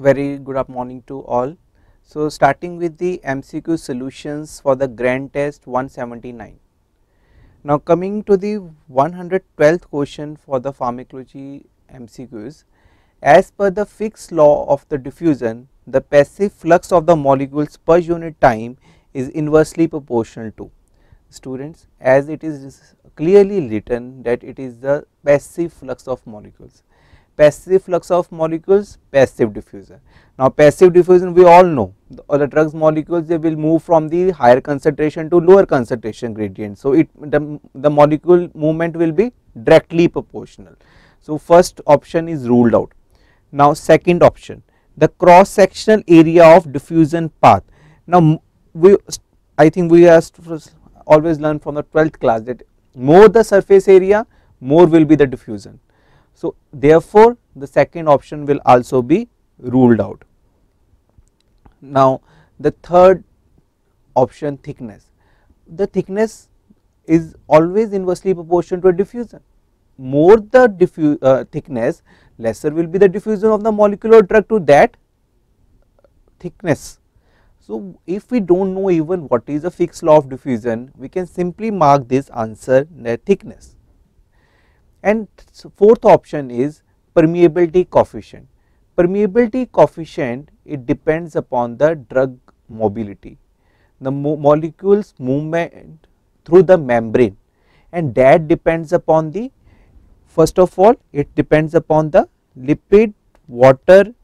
very good morning to all. So, starting with the MCQ solutions for the grand test 179. Now, coming to the 112th question for the pharmacology MCQs, as per the Fick's law of the diffusion, the passive flux of the molecules per unit time is inversely proportional to students as it is clearly written that it is the passive flux of molecules passive flux of molecules passive diffusion. Now passive diffusion we all know the, the drugs molecules they will move from the higher concentration to lower concentration gradient. So it the, the molecule movement will be directly proportional. So first option is ruled out. Now second option the cross sectional area of diffusion path. Now we I think we have always learned from the 12th class that more the surface area more will be the diffusion so, therefore, the second option will also be ruled out. Now, the third option thickness, the thickness is always inversely proportional to a diffusion. More the uh, thickness, lesser will be the diffusion of the molecular drug to that thickness. So, if we do not know even what is the Fick's law of diffusion, we can simply mark this answer the thickness and fourth option is permeability coefficient. Permeability coefficient it depends upon the drug mobility, the mo molecules movement through the membrane and that depends upon the first of all it depends upon the lipid water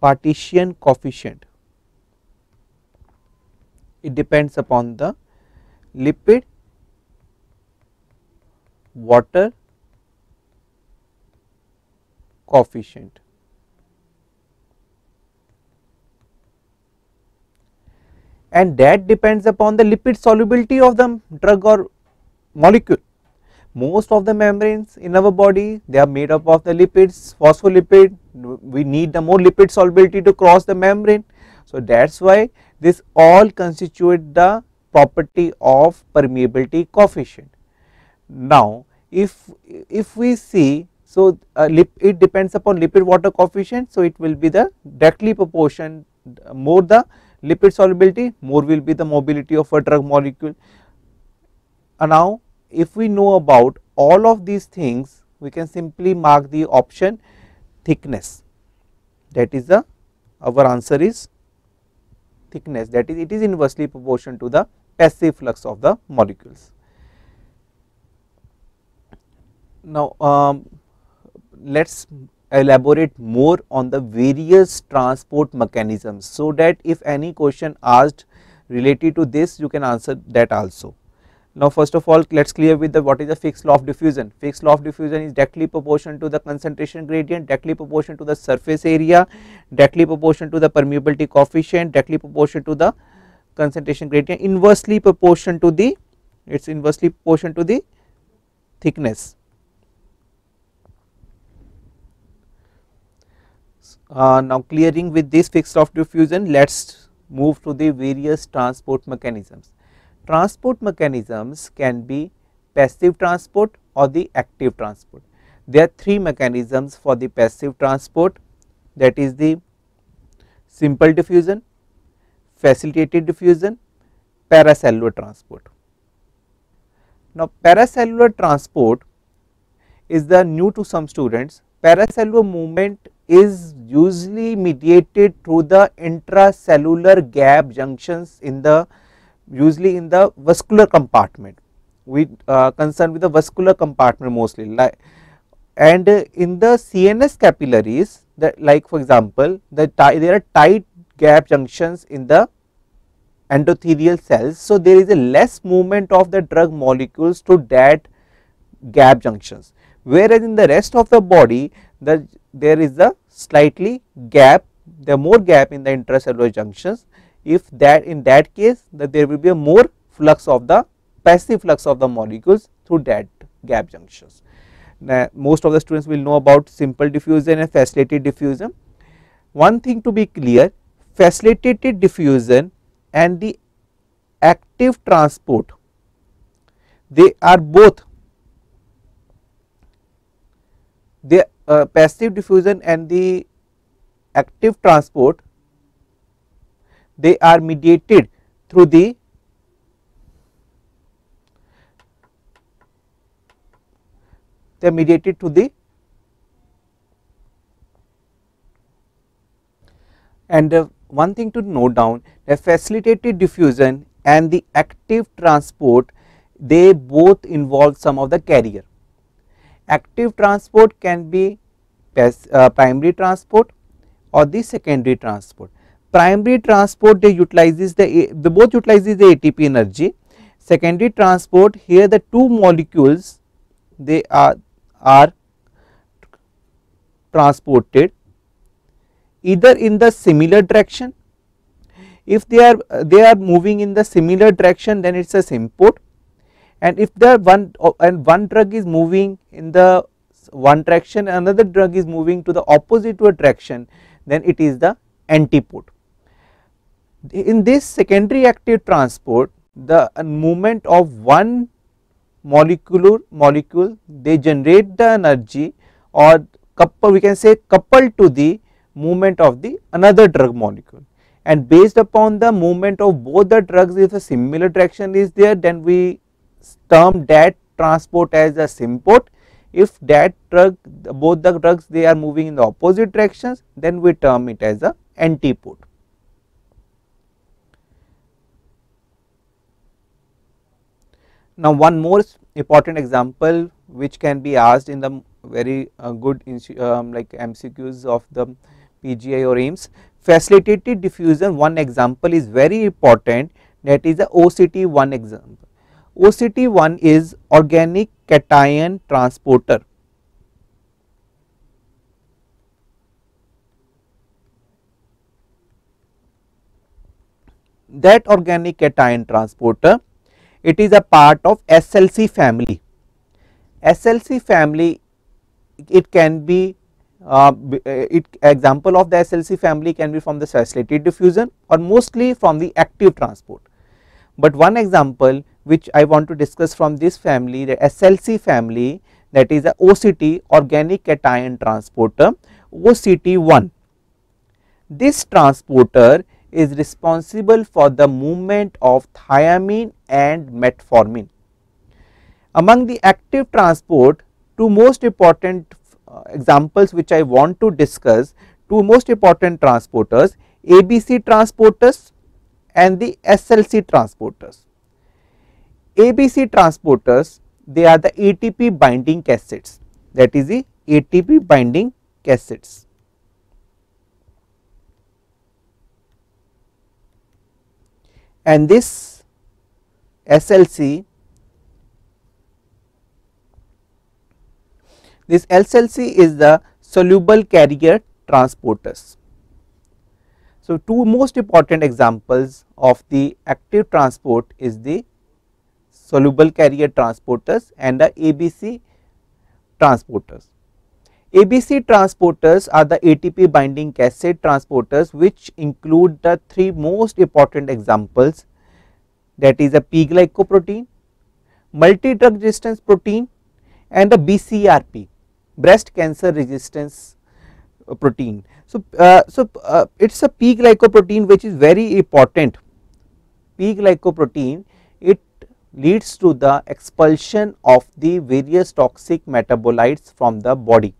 partition coefficient. It depends upon the lipid water coefficient. and that depends upon the lipid solubility of the drug or molecule. Most of the membranes in our body they are made up of the lipids, phospholipid, we need the more lipid solubility to cross the membrane. So that is why this all constitute the property of permeability coefficient. Now if if we see so uh, lip, it depends upon lipid water coefficient so it will be the directly proportion more the lipid solubility more will be the mobility of a drug molecule. And now if we know about all of these things we can simply mark the option thickness. That is the our answer is thickness. That is it is inversely proportional to the passive flux of the molecules Now, um, let us elaborate more on the various transport mechanisms, so that if any question asked related to this you can answer that also. Now, first of all let us clear with the what is the Fick's law of diffusion. Fick's law of diffusion is directly proportional to the concentration gradient, directly proportional to the surface area, directly proportional to the permeability coefficient, directly proportional to the concentration gradient, inversely proportional to the it is inversely proportional to the thickness Uh, now clearing with this Fick's of diffusion let us move to the various transport mechanisms. Transport mechanisms can be passive transport or the active transport. There are three mechanisms for the passive transport that is the simple diffusion, facilitated diffusion, paracellular transport. Now paracellular transport is the new to some students, paracellular movement is usually mediated through the intracellular gap junctions in the usually in the vascular compartment. We uh, concern with the vascular compartment mostly like and in the CNS capillaries that like for example the there are tight gap junctions in the endothelial cells. So there is a less movement of the drug molecules to that gap junctions. Whereas in the rest of the body the there is a slightly gap the more gap in the intracellular junctions if that in that case that there will be a more flux of the passive flux of the molecules through that gap junctions. Now, most of the students will know about simple diffusion and facilitated diffusion. One thing to be clear facilitated diffusion and the active transport they are both they uh, passive diffusion and the active transport they are mediated through the they are mediated to the and uh, one thing to note down the facilitated diffusion and the active transport they both involve some of the carrier. Active transport can be uh, primary transport or the secondary transport. Primary transport they utilizes the, the both utilizes the ATP energy. Secondary transport here the two molecules they are are transported either in the similar direction if they are they are moving in the similar direction then it is a symport and if the one oh, and one drug is moving in the one direction another drug is moving to the opposite to direction then it is the antiport. In this secondary active transport the uh, movement of one molecular molecule they generate the energy or couple we can say coupled to the movement of the another drug molecule and based upon the movement of both the drugs if a similar direction is there then we term that transport as a symport if that drug both the drugs they are moving in the opposite directions then we term it as a antiport. Now one more important example which can be asked in the very uh, good um, like MCQs of the PGI or AIIMS facilitated diffusion one example is very important that is the OCT one example. OCT1 is organic cation transporter. That organic cation transporter it is a part of SLC family. SLC family it can be uh, it example of the SLC family can be from the facilitated diffusion or mostly from the active transport. But one example which I want to discuss from this family the SLC family that is the OCT organic cation transporter OCT1. This transporter is responsible for the movement of thiamine and metformin. Among the active transport two most important uh, examples which I want to discuss two most important transporters ABC transporters and the SLC transporters. ABC transporters they are the ATP binding cassettes that is the ATP binding cassettes. And this SLC this SLC is the soluble carrier transporters. So, two most important examples of the active transport is the soluble carrier transporters and the ABC transporters. ABC transporters are the ATP binding cassette transporters which include the three most important examples that is a P glycoprotein, multi drug resistance protein and the BCRP breast cancer resistance uh, protein. So, uh, so uh, it is a P glycoprotein which is very important P glycoprotein it leads to the expulsion of the various toxic metabolites from the body.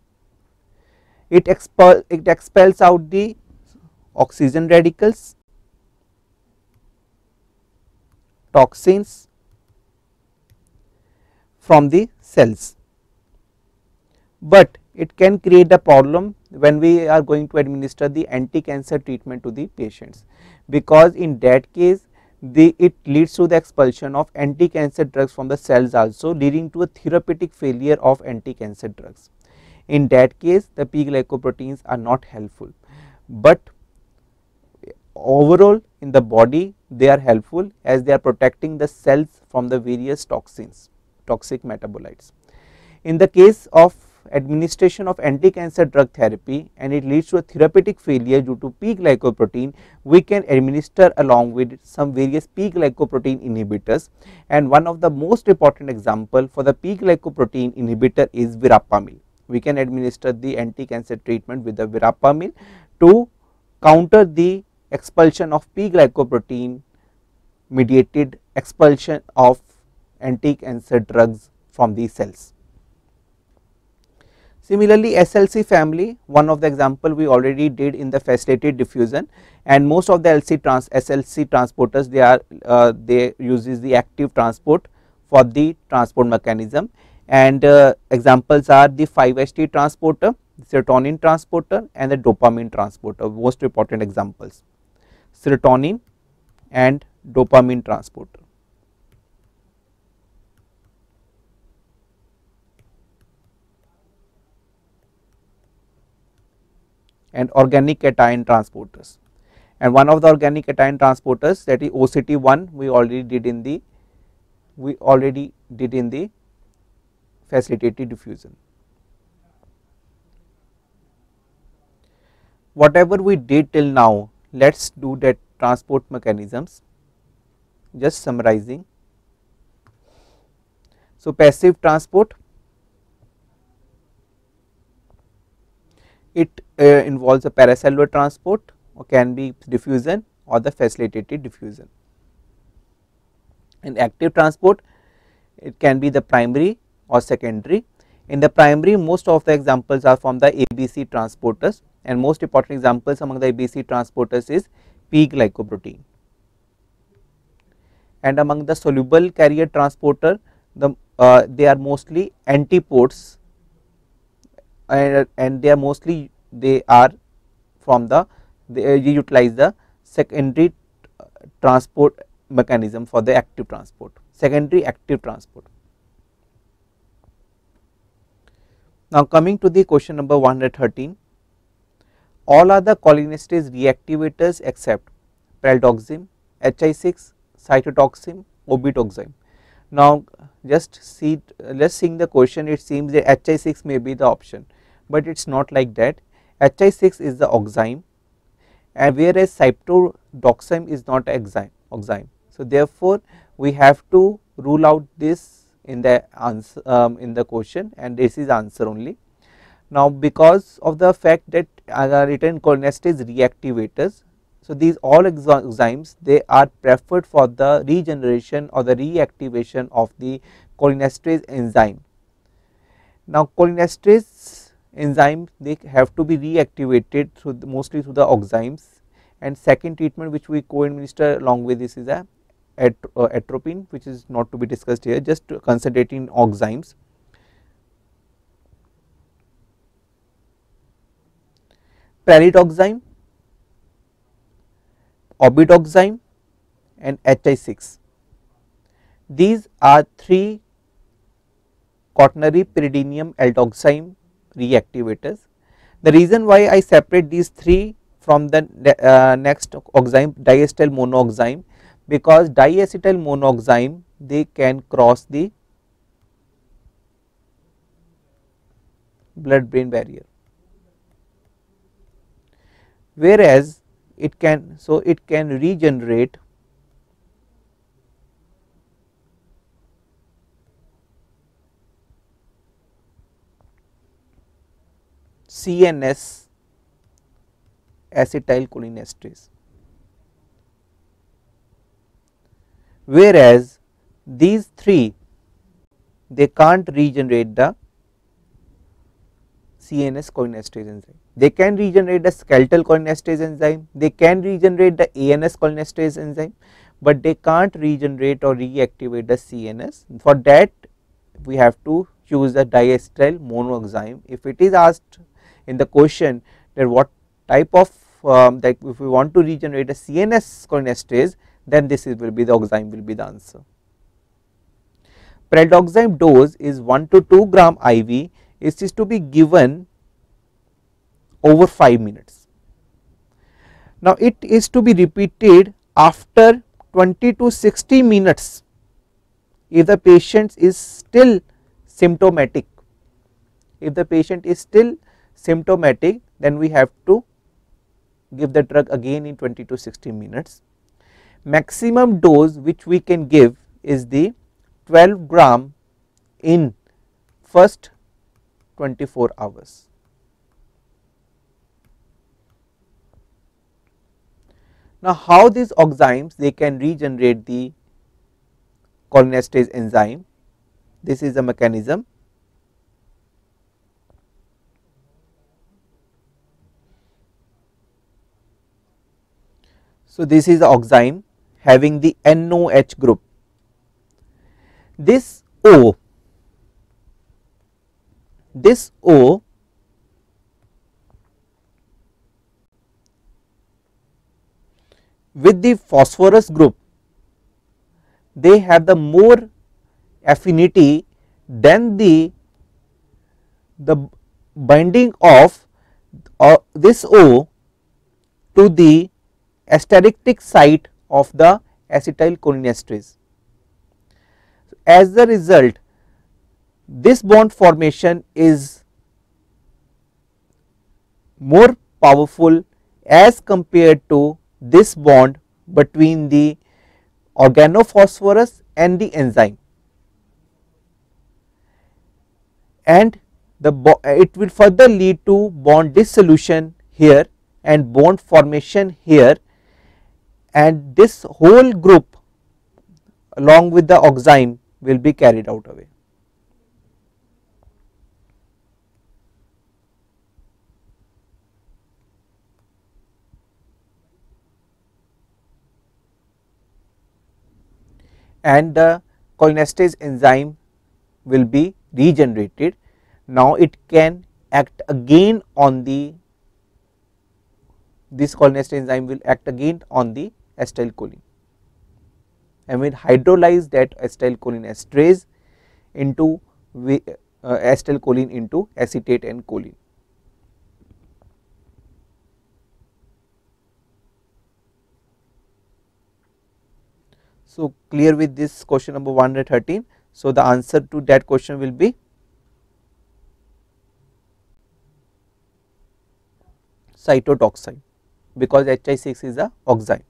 It, expel, it expels out the oxygen radicals, toxins from the cells, but it can create a problem when we are going to administer the anti-cancer treatment to the patients because in that case it leads to the expulsion of anti-cancer drugs from the cells also leading to a therapeutic failure of anti-cancer drugs. In that case the P glycoproteins are not helpful, but overall in the body they are helpful as they are protecting the cells from the various toxins, toxic metabolites. In the case of administration of anti-cancer drug therapy and it leads to a therapeutic failure due to P glycoprotein, we can administer along with some various P glycoprotein inhibitors and one of the most important example for the P glycoprotein inhibitor is verapamil. We can administer the anti-cancer treatment with the verapamil to counter the expulsion of P glycoprotein mediated expulsion of anti-cancer drugs from these cells. Similarly, SLC family one of the example we already did in the facilitated diffusion. And most of the LC trans SLC transporters they are uh, they uses the active transport for the transport mechanism. And uh, examples are the 5-HT transporter, serotonin transporter and the dopamine transporter most important examples. Serotonin and dopamine transporter. And organic cation transporters. And one of the organic cation transporters that is OCT1 we already did in the we already did in the facilitated diffusion. Whatever we did till now let us do that transport mechanisms just summarizing. So, passive transport it uh, involves a paracellular transport or can be diffusion or the facilitated diffusion. In active transport it can be the primary or secondary. In the primary most of the examples are from the ABC transporters and most important examples among the ABC transporters is P glycoprotein. And among the soluble carrier transporter the uh, they are mostly antiports and, and they are mostly they are from the they uh, utilize the secondary uh, transport mechanism for the active transport secondary active transport. Now coming to the question number 113 all other cholinesterase reactivators except pralidoxime, HI6, cytotoxin, obidoxime. Now just see let us see the question it seems that HI6 may be the option, but it is not like that HI6 is the oxime and whereas cytotoxim is not oxime. oxime. So therefore we have to rule out this in the answer um, in the question and this is answer only. Now because of the fact that are written cholinesterase reactivators. So these all enzymes they are preferred for the regeneration or the reactivation of the cholinesterase enzyme. Now cholinesterase enzyme they have to be reactivated through the, mostly through the oximes and second treatment which we co-administer along with this is a uh, atropine which is not to be discussed here just concentrating oximes pralidoxime, obidoxime and HI6. These are three quaternary pyridinium aldoxime reactivators. The reason why I separate these three from the uh, next oxime diacetyl monoxime because diacetyl monoxime they can cross the blood brain barrier whereas it can so it can regenerate CNS acetylcholinesterase whereas these three they can't regenerate the CNS cholinesterase enzyme. They can regenerate the skeletal cholinesterase enzyme, they can regenerate the ANS cholinesterase enzyme, but they can't regenerate or reactivate the CNS. For that we have to choose the diacetyl monoxime. If it is asked in the question that what type of um, that if we want to regenerate a CNS cholinesterase then this is will be the oxime will be the answer. Pralidoxime dose is 1 to 2 gram IV it is to be given over 5 minutes. Now it is to be repeated after 20 to 60 minutes if the patient is still symptomatic. If the patient is still symptomatic then we have to give the drug again in 20 to 60 minutes. Maximum dose which we can give is the 12 gram in first 24 hours. Now, how these enzymes they can regenerate the cholinesterase enzyme, this is the mechanism. So, this is oxime having the NOH group. This O, this O with the phosphorus group they have the more affinity than the the binding of uh, this O to the esteratic site of the acetylcholinesterase. As a result, this bond formation is more powerful as compared to this bond between the organophosphorus and the enzyme and the it will further lead to bond dissolution here and bond formation here and this whole group along with the oxime will be carried out away. and the cholinesterase enzyme will be regenerated. Now, it can act again on the this cholinesterase enzyme will act again on the acetylcholine and will hydrolyze that acetylcholinesterase into uh, acetylcholine into acetate and choline. So, clear with this question number 113. So, the answer to that question will be cytotoxin because HI6 is a oxide.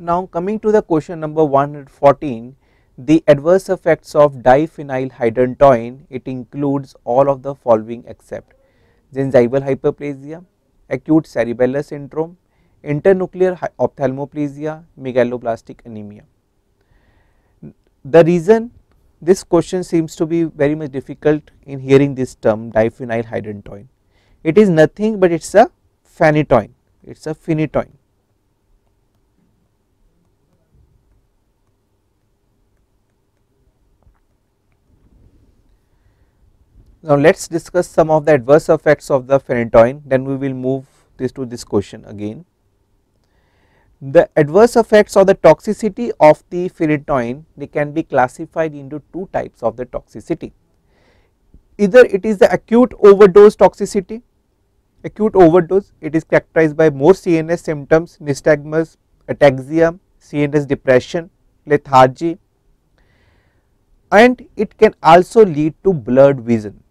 Now, coming to the question number 114 the adverse effects of diphenylhydantoin, it includes all of the following except gingival hyperplasia, acute cerebellar syndrome, internuclear ophthalmoplegia, megaloblastic anemia. The reason this question seems to be very much difficult in hearing this term diphenylhydantoin. It is nothing but it is a phenytoin, it is a phenytoin. Now, let us discuss some of the adverse effects of the phenytoin then we will move this to this question again. The adverse effects or the toxicity of the phenytoin they can be classified into two types of the toxicity. Either it is the acute overdose toxicity, acute overdose it is characterized by more CNS symptoms, nystagmus, ataxia, CNS depression, lethargy and it can also lead to blurred vision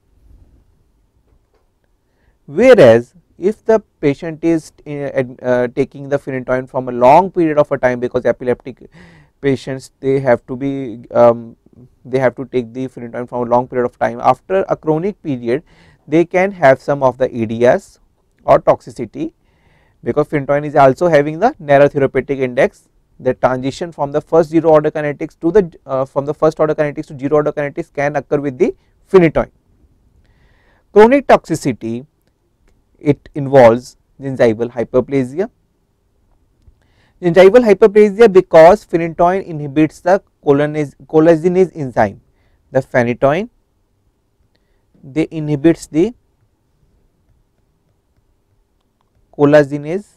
whereas if the patient is uh, uh, taking the phenytoin from a long period of a time because epileptic patients they have to be um, they have to take the phenytoin from a long period of time after a chronic period they can have some of the EDS or toxicity because phenytoin is also having the narrow therapeutic index the transition from the first zero order kinetics to the uh, from the first order kinetics to zero order kinetics can occur with the phenytoin. Chronic toxicity it involves gingival hyperplasia. Gingival hyperplasia because phenytoin inhibits the collagenase enzyme. The phenytoin they inhibits the collagenase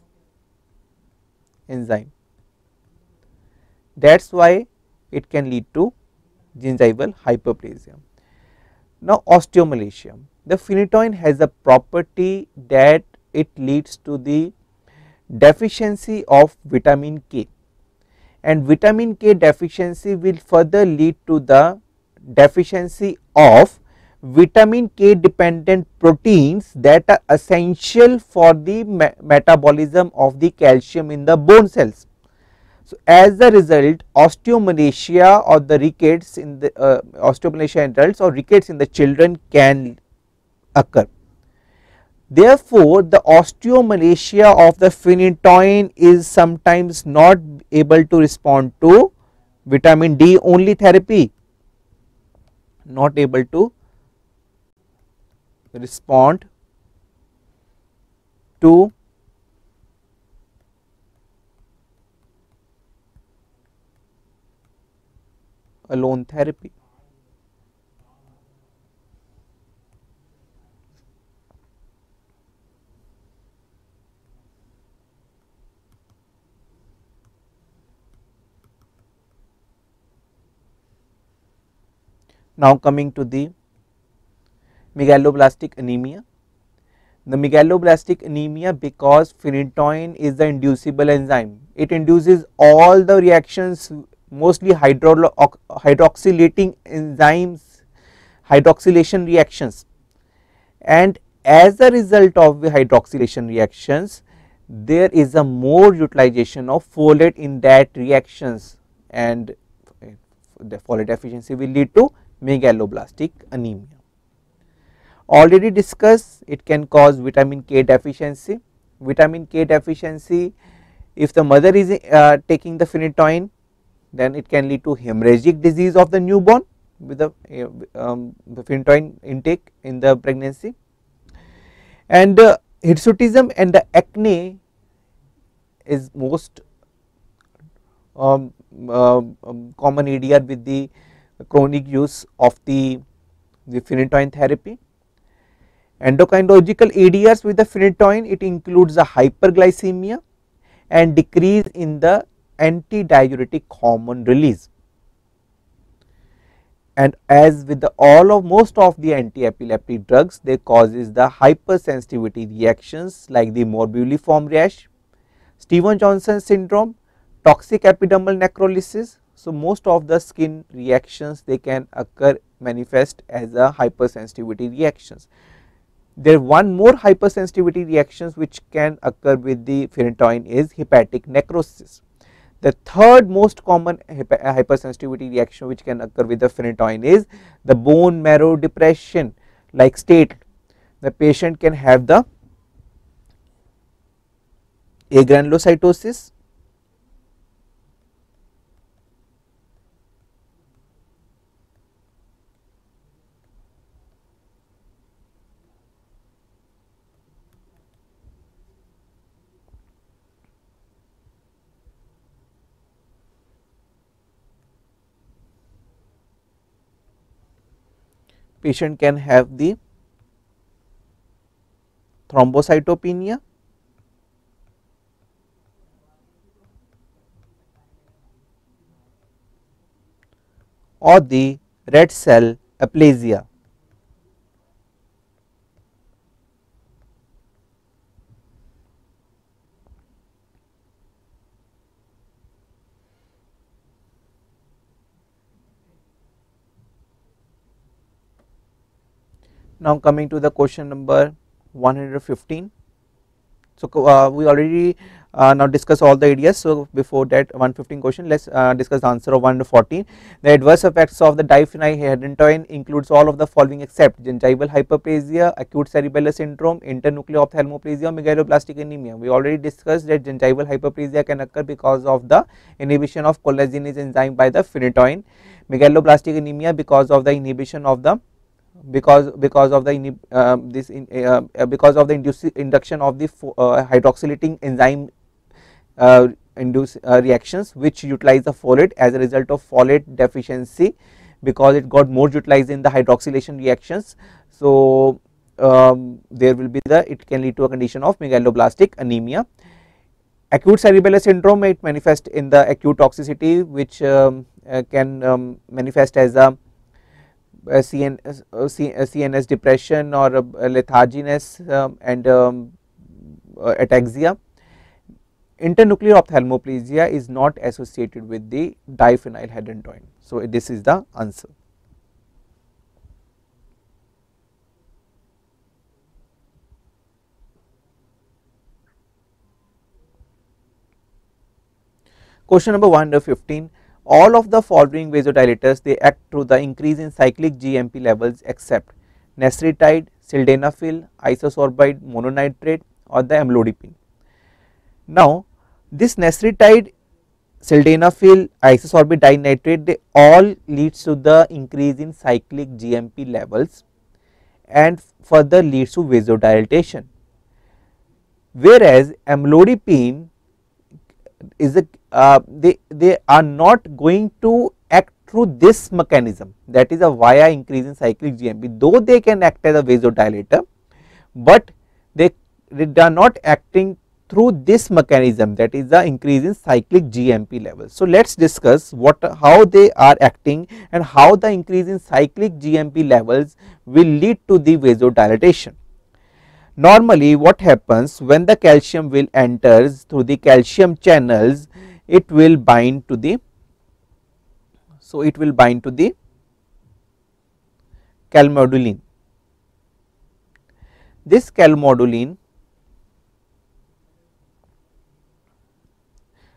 enzyme. That is why it can lead to gingival hyperplasia. Now osteomalacia the phenytoin has a property that it leads to the deficiency of vitamin K and vitamin K deficiency will further lead to the deficiency of vitamin K dependent proteins that are essential for the me metabolism of the calcium in the bone cells. So, as a result osteomalacia or the rickets in the uh, osteomalacia in adults or rickets in the children can occur. Therefore, the osteomalacia of the phenytoin is sometimes not able to respond to vitamin D only therapy, not able to respond to alone therapy. Now coming to the megaloblastic anemia. The megaloblastic anemia because phenytoin is the inducible enzyme. It induces all the reactions mostly hydro hydroxylating enzymes, hydroxylation reactions and as a result of the hydroxylation reactions there is a more utilization of folate in that reactions and eh, the folate deficiency will lead to megaloblastic anemia. Already discussed it can cause vitamin K deficiency. Vitamin K deficiency if the mother is uh, taking the phenytoin then it can lead to hemorrhagic disease of the newborn with the, uh, um, the phenytoin intake in the pregnancy. And uh, hirsutism and the acne is most um, uh, um, common ADR with the chronic use of the, the phenytoin therapy. Endocrinological ADRs with the phenytoin it includes a hyperglycemia and decrease in the antidiuretic hormone release. And as with the all of most of the anti-epileptic drugs they causes the hypersensitivity reactions like the morbilliform rash, Stevens-Johnson syndrome, toxic epidermal necrolysis so, most of the skin reactions they can occur manifest as a hypersensitivity reactions. There one more hypersensitivity reactions which can occur with the phenytoin is hepatic necrosis. The third most common hypersensitivity reaction which can occur with the phenytoin is the bone marrow depression like state. The patient can have the agranulocytosis patient can have the thrombocytopenia or the red cell aplasia. Now coming to the question number 115. So uh, we already uh, now discuss all the ideas. So before that 115 question, let's uh, discuss the answer of 114. The adverse effects of the diphenhydramine includes all of the following except gingival hyperplasia, acute cerebellar syndrome, internuclear ophthalmoplegia, megaloblastic anemia. We already discussed that gingival hyperplasia can occur because of the inhibition of collagenase enzyme by the phenytoin, megaloblastic anemia because of the inhibition of the because because of the uh, this in, uh, uh, because of the induce, induction of the uh, hydroxylating enzyme uh, induce uh, reactions which utilize the folate as a result of folate deficiency because it got more utilized in the hydroxylation reactions. So, um, there will be the it can lead to a condition of megaloblastic anemia. Acute cerebellar syndrome it manifest in the acute toxicity which um, can um, manifest as a CN, CNS depression or letharginess um, and um, ataxia. Internuclear ophthalmoplegia is not associated with the diphenylhydantoin. So, this is the answer. Question number 115 all of the following vasodilators they act through the increase in cyclic GMP levels except nesritide, sildenafil, isosorbide mononitrate or the amlodipine. Now this nesritide, sildenafil, isosorbide dinitrate they all leads to the increase in cyclic GMP levels and further leads to vasodilatation. Whereas amlodipine is a uh, they they are not going to act through this mechanism that is a via increase in cyclic GMP though they can act as a vasodilator, but they, they are not acting through this mechanism that is the increase in cyclic GMP levels. So, let us discuss what how they are acting and how the increase in cyclic GMP levels will lead to the vasodilatation. Normally what happens when the calcium will enters through the calcium channels it will bind to the so it will bind to the calmodulin. This calmodulin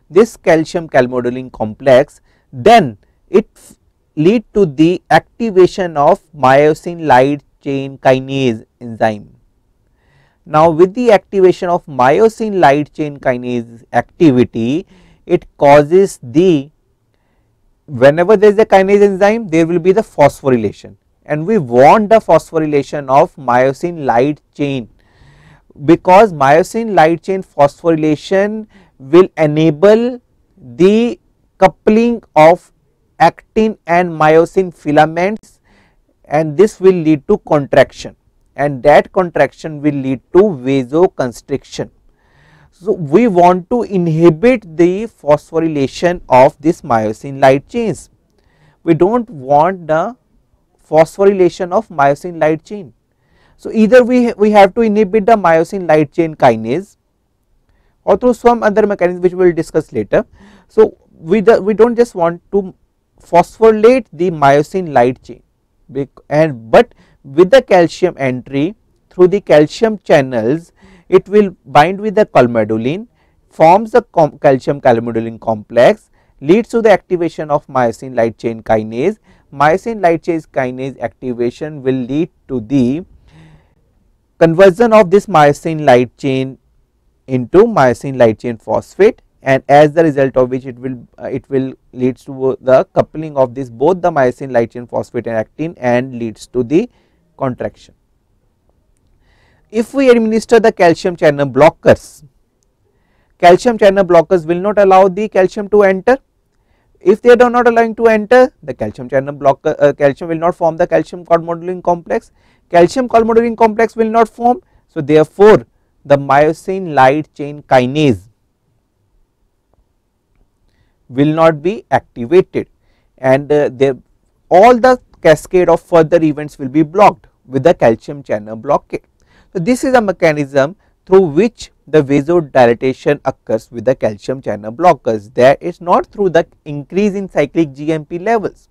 this calcium calmodulin complex then it lead to the activation of myosin light chain kinase enzyme. Now, with the activation of myosin light chain kinase activity, it causes the whenever there is a kinase enzyme, there will be the phosphorylation. And we want the phosphorylation of myosin light chain. Because myosin light chain phosphorylation will enable the coupling of actin and myosin filaments and this will lead to contraction and that contraction will lead to vasoconstriction. So, we want to inhibit the phosphorylation of this myosin light chains. We do not want the phosphorylation of myosin light chain. So, either we, we have to inhibit the myosin light chain kinase or through some other mechanism which we will discuss later. So, we, we do not just want to phosphorylate the myosin light chain and but with the calcium entry through the calcium channels it will bind with the calmodulin forms the calcium calmodulin complex leads to the activation of myosin light chain kinase. Myosin light chain kinase activation will lead to the conversion of this myosin light chain into myosin light chain phosphate and as the result of which it will uh, it will leads to the coupling of this both the myosin light chain phosphate and actin and leads to the contraction. If we administer the calcium channel blockers, calcium channel blockers will not allow the calcium to enter. If they are not allowing to enter, the calcium channel blocker, uh, calcium will not form the calcium calmodulin complex. Calcium calmodulin complex will not form. So, therefore, the myosin light chain kinase will not be activated and uh, all the cascade of further events will be blocked with the calcium channel blockade. So, this is a mechanism through which the vasodilatation occurs with the calcium channel blockers there is not through the increase in cyclic GMP levels.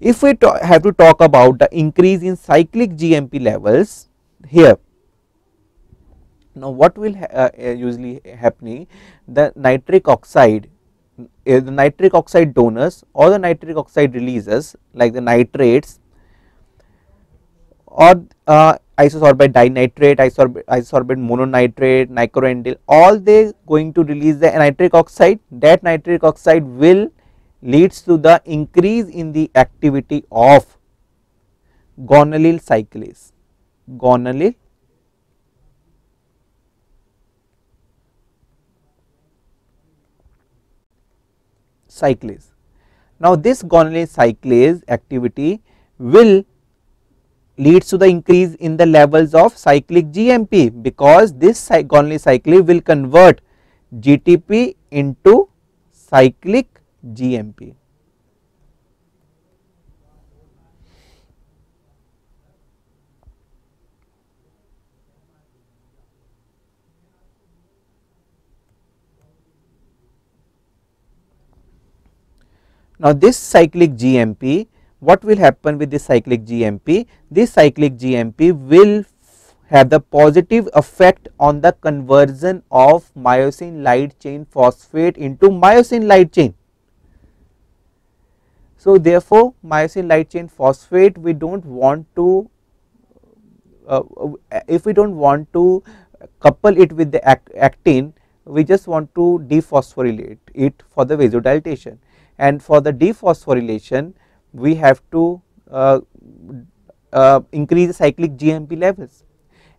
If we have to talk about the increase in cyclic GMP levels here, now what will ha uh, usually happening the nitric oxide uh, the nitric oxide donors or the nitric oxide releases like the nitrates or uh, isosorbide dinitrate, isosorbide, isosorbide mononitrate, nicorandil, all they going to release the nitric oxide. That nitric oxide will leads to the increase in the activity of guanylyl cyclase, guanylyl cyclase. Now, this guanylyl cyclase activity will leads to the increase in the levels of cyclic GMP because this guanylyl cyclic will convert GTP into cyclic GMP. Now, this cyclic GMP what will happen with this cyclic GMP? This cyclic GMP will have the positive effect on the conversion of myosin light chain phosphate into myosin light chain. So, therefore, myosin light chain phosphate we do not want to uh, if we do not want to couple it with the act actin we just want to dephosphorylate it for the vasodilatation and for the dephosphorylation we have to uh, uh, increase the cyclic GMP levels.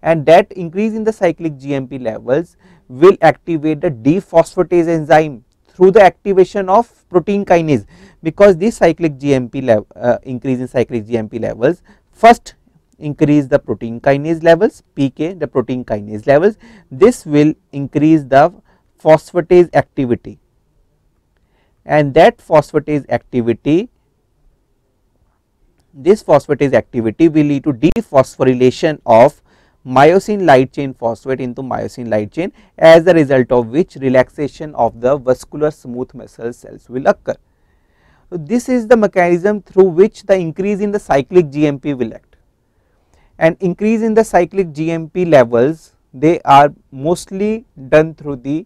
And that increase in the cyclic GMP levels will activate the dephosphatase enzyme through the activation of protein kinase because this cyclic GMP level uh, increase in cyclic GMP levels first increase the protein kinase levels PK the protein kinase levels. This will increase the phosphatase activity and that phosphatase activity this phosphatase activity will lead to dephosphorylation of myosin light chain phosphate into myosin light chain as a result of which relaxation of the vascular smooth muscle cells will occur. So, this is the mechanism through which the increase in the cyclic GMP will act and increase in the cyclic GMP levels they are mostly done through the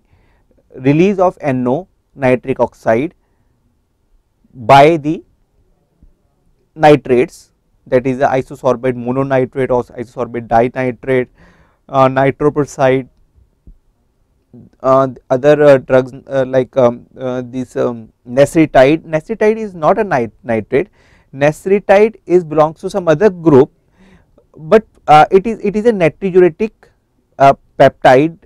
release of NO nitric oxide by the nitrates that is the isosorbide mononitrate or isosorbide dinitrate, uh, nitroprusside, uh, other uh, drugs uh, like um, uh, this um, nesritide. Nesritide is not a nit nitrate, nesritide is belongs to some other group, but uh, it is it is a natriuretic peptide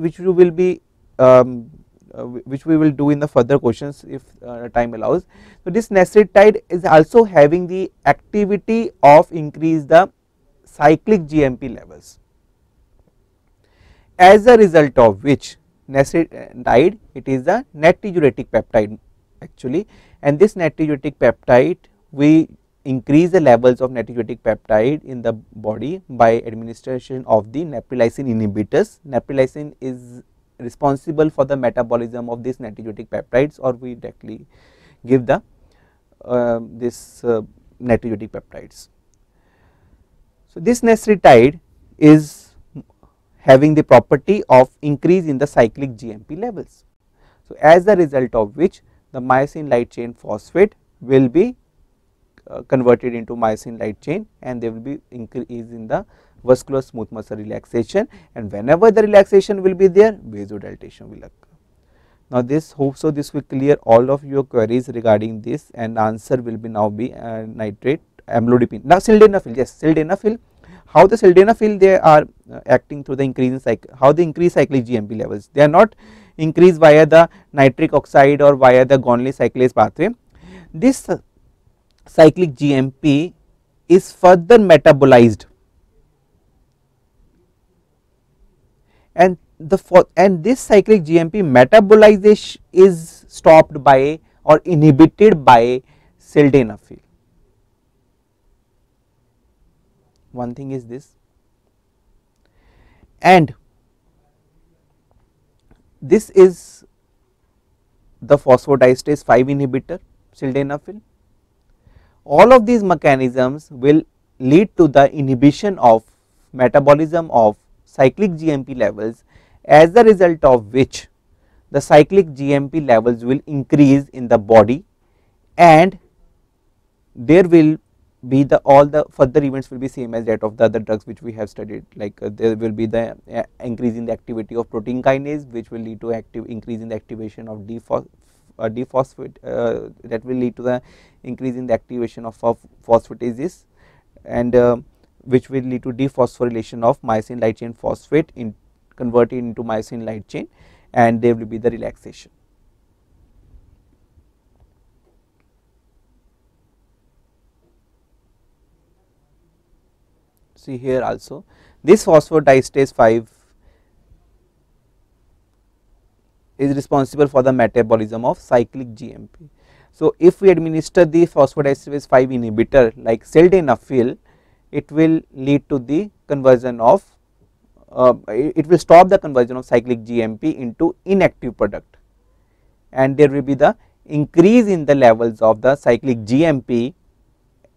which you will be um, uh, which we will do in the further questions if uh, time allows. So, this nesritide is also having the activity of increase the cyclic GMP levels as a result of which nesritide it is a natriuretic peptide actually and this natriuretic peptide we increase the levels of natriuretic peptide in the body by administration of the neprilysin inhibitors. Neprilysin is responsible for the metabolism of these natriuretic peptides or we directly give the uh, this uh, natriuretic peptides. So, this nesritide is having the property of increase in the cyclic GMP levels. So, as a result of which the myosin light chain phosphate will be uh, converted into myosin light chain and there will be increase in the vascular smooth muscle relaxation and whenever the relaxation will be there vasodilatation will occur. Now this hope so this will clear all of your queries regarding this and answer will be now be uh, nitrate amlodipine. Now sildenafil yes sildenafil how the sildenafil they are uh, acting through the increase in cycle how they increase cyclic GMP levels they are not increased via the nitric oxide or via the guanylate cyclase pathway. This uh, cyclic GMP is further metabolized and the and this cyclic GMP metabolization is stopped by or inhibited by sildenafil. One thing is this and this is the phosphodiesterase 5 inhibitor sildenafil. All of these mechanisms will lead to the inhibition of metabolism of cyclic GMP levels as a result of which the cyclic GMP levels will increase in the body and there will be the all the further events will be same as that of the other drugs which we have studied. Like uh, there will be the uh, increase in the activity of protein kinase which will lead to active increase in the activation of dephos uh, dephosphate uh, that will lead to the increase in the activation of, of phosphatases. And uh, which will lead to dephosphorylation of myosin light chain phosphate in converted into myosin light chain and there will be the relaxation. See here also this phosphodiesterase 5 is responsible for the metabolism of cyclic GMP. So, if we administer the phosphodiesterase 5 inhibitor like sildenafil it will lead to the conversion of uh, it will stop the conversion of cyclic GMP into inactive product and there will be the increase in the levels of the cyclic GMP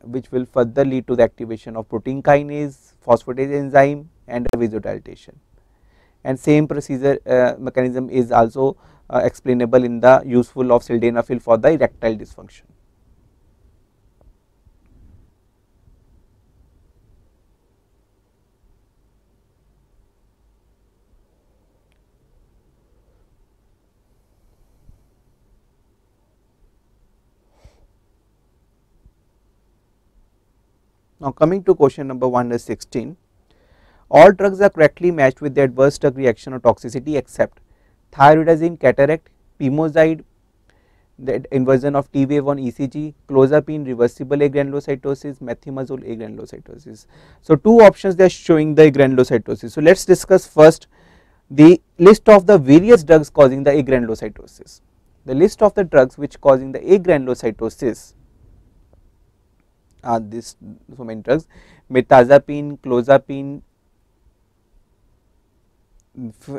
which will further lead to the activation of protein kinase, phosphatase enzyme and vasodilatation. And same procedure uh, mechanism is also uh, explainable in the useful of sildenafil for the erectile dysfunction. Now coming to question number 116, all drugs are correctly matched with the adverse drug reaction or toxicity except thioridazine cataract, pimozide, the inversion of T wave on ECG, clozapine reversible agranulocytosis, methimazole agranulocytosis. So two options they are showing the agranulocytosis. So let us discuss first the list of the various drugs causing the agranulocytosis. The list of the drugs which causing the agranulocytosis are this so many drugs mirtazapine, clozapine,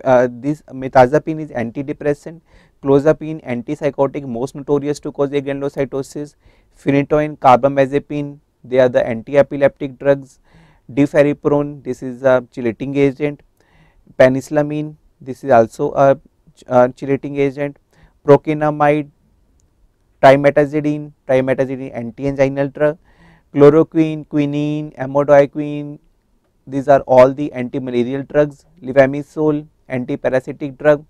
uh, this mirtazapine is antidepressant, clozapine antipsychotic most notorious to cause agranulocytosis, phenytoin, carbamazepine they are the anti-epileptic drugs, deferriprone this is a chelating agent, penicillamine this is also a, a chelating agent, procainamide, trimetazidine, trimetazidine anti-anginal drug, chloroquine, quinine, amiodarone, these are all the anti-malarial drugs, levamisole, anti-parasitic drug,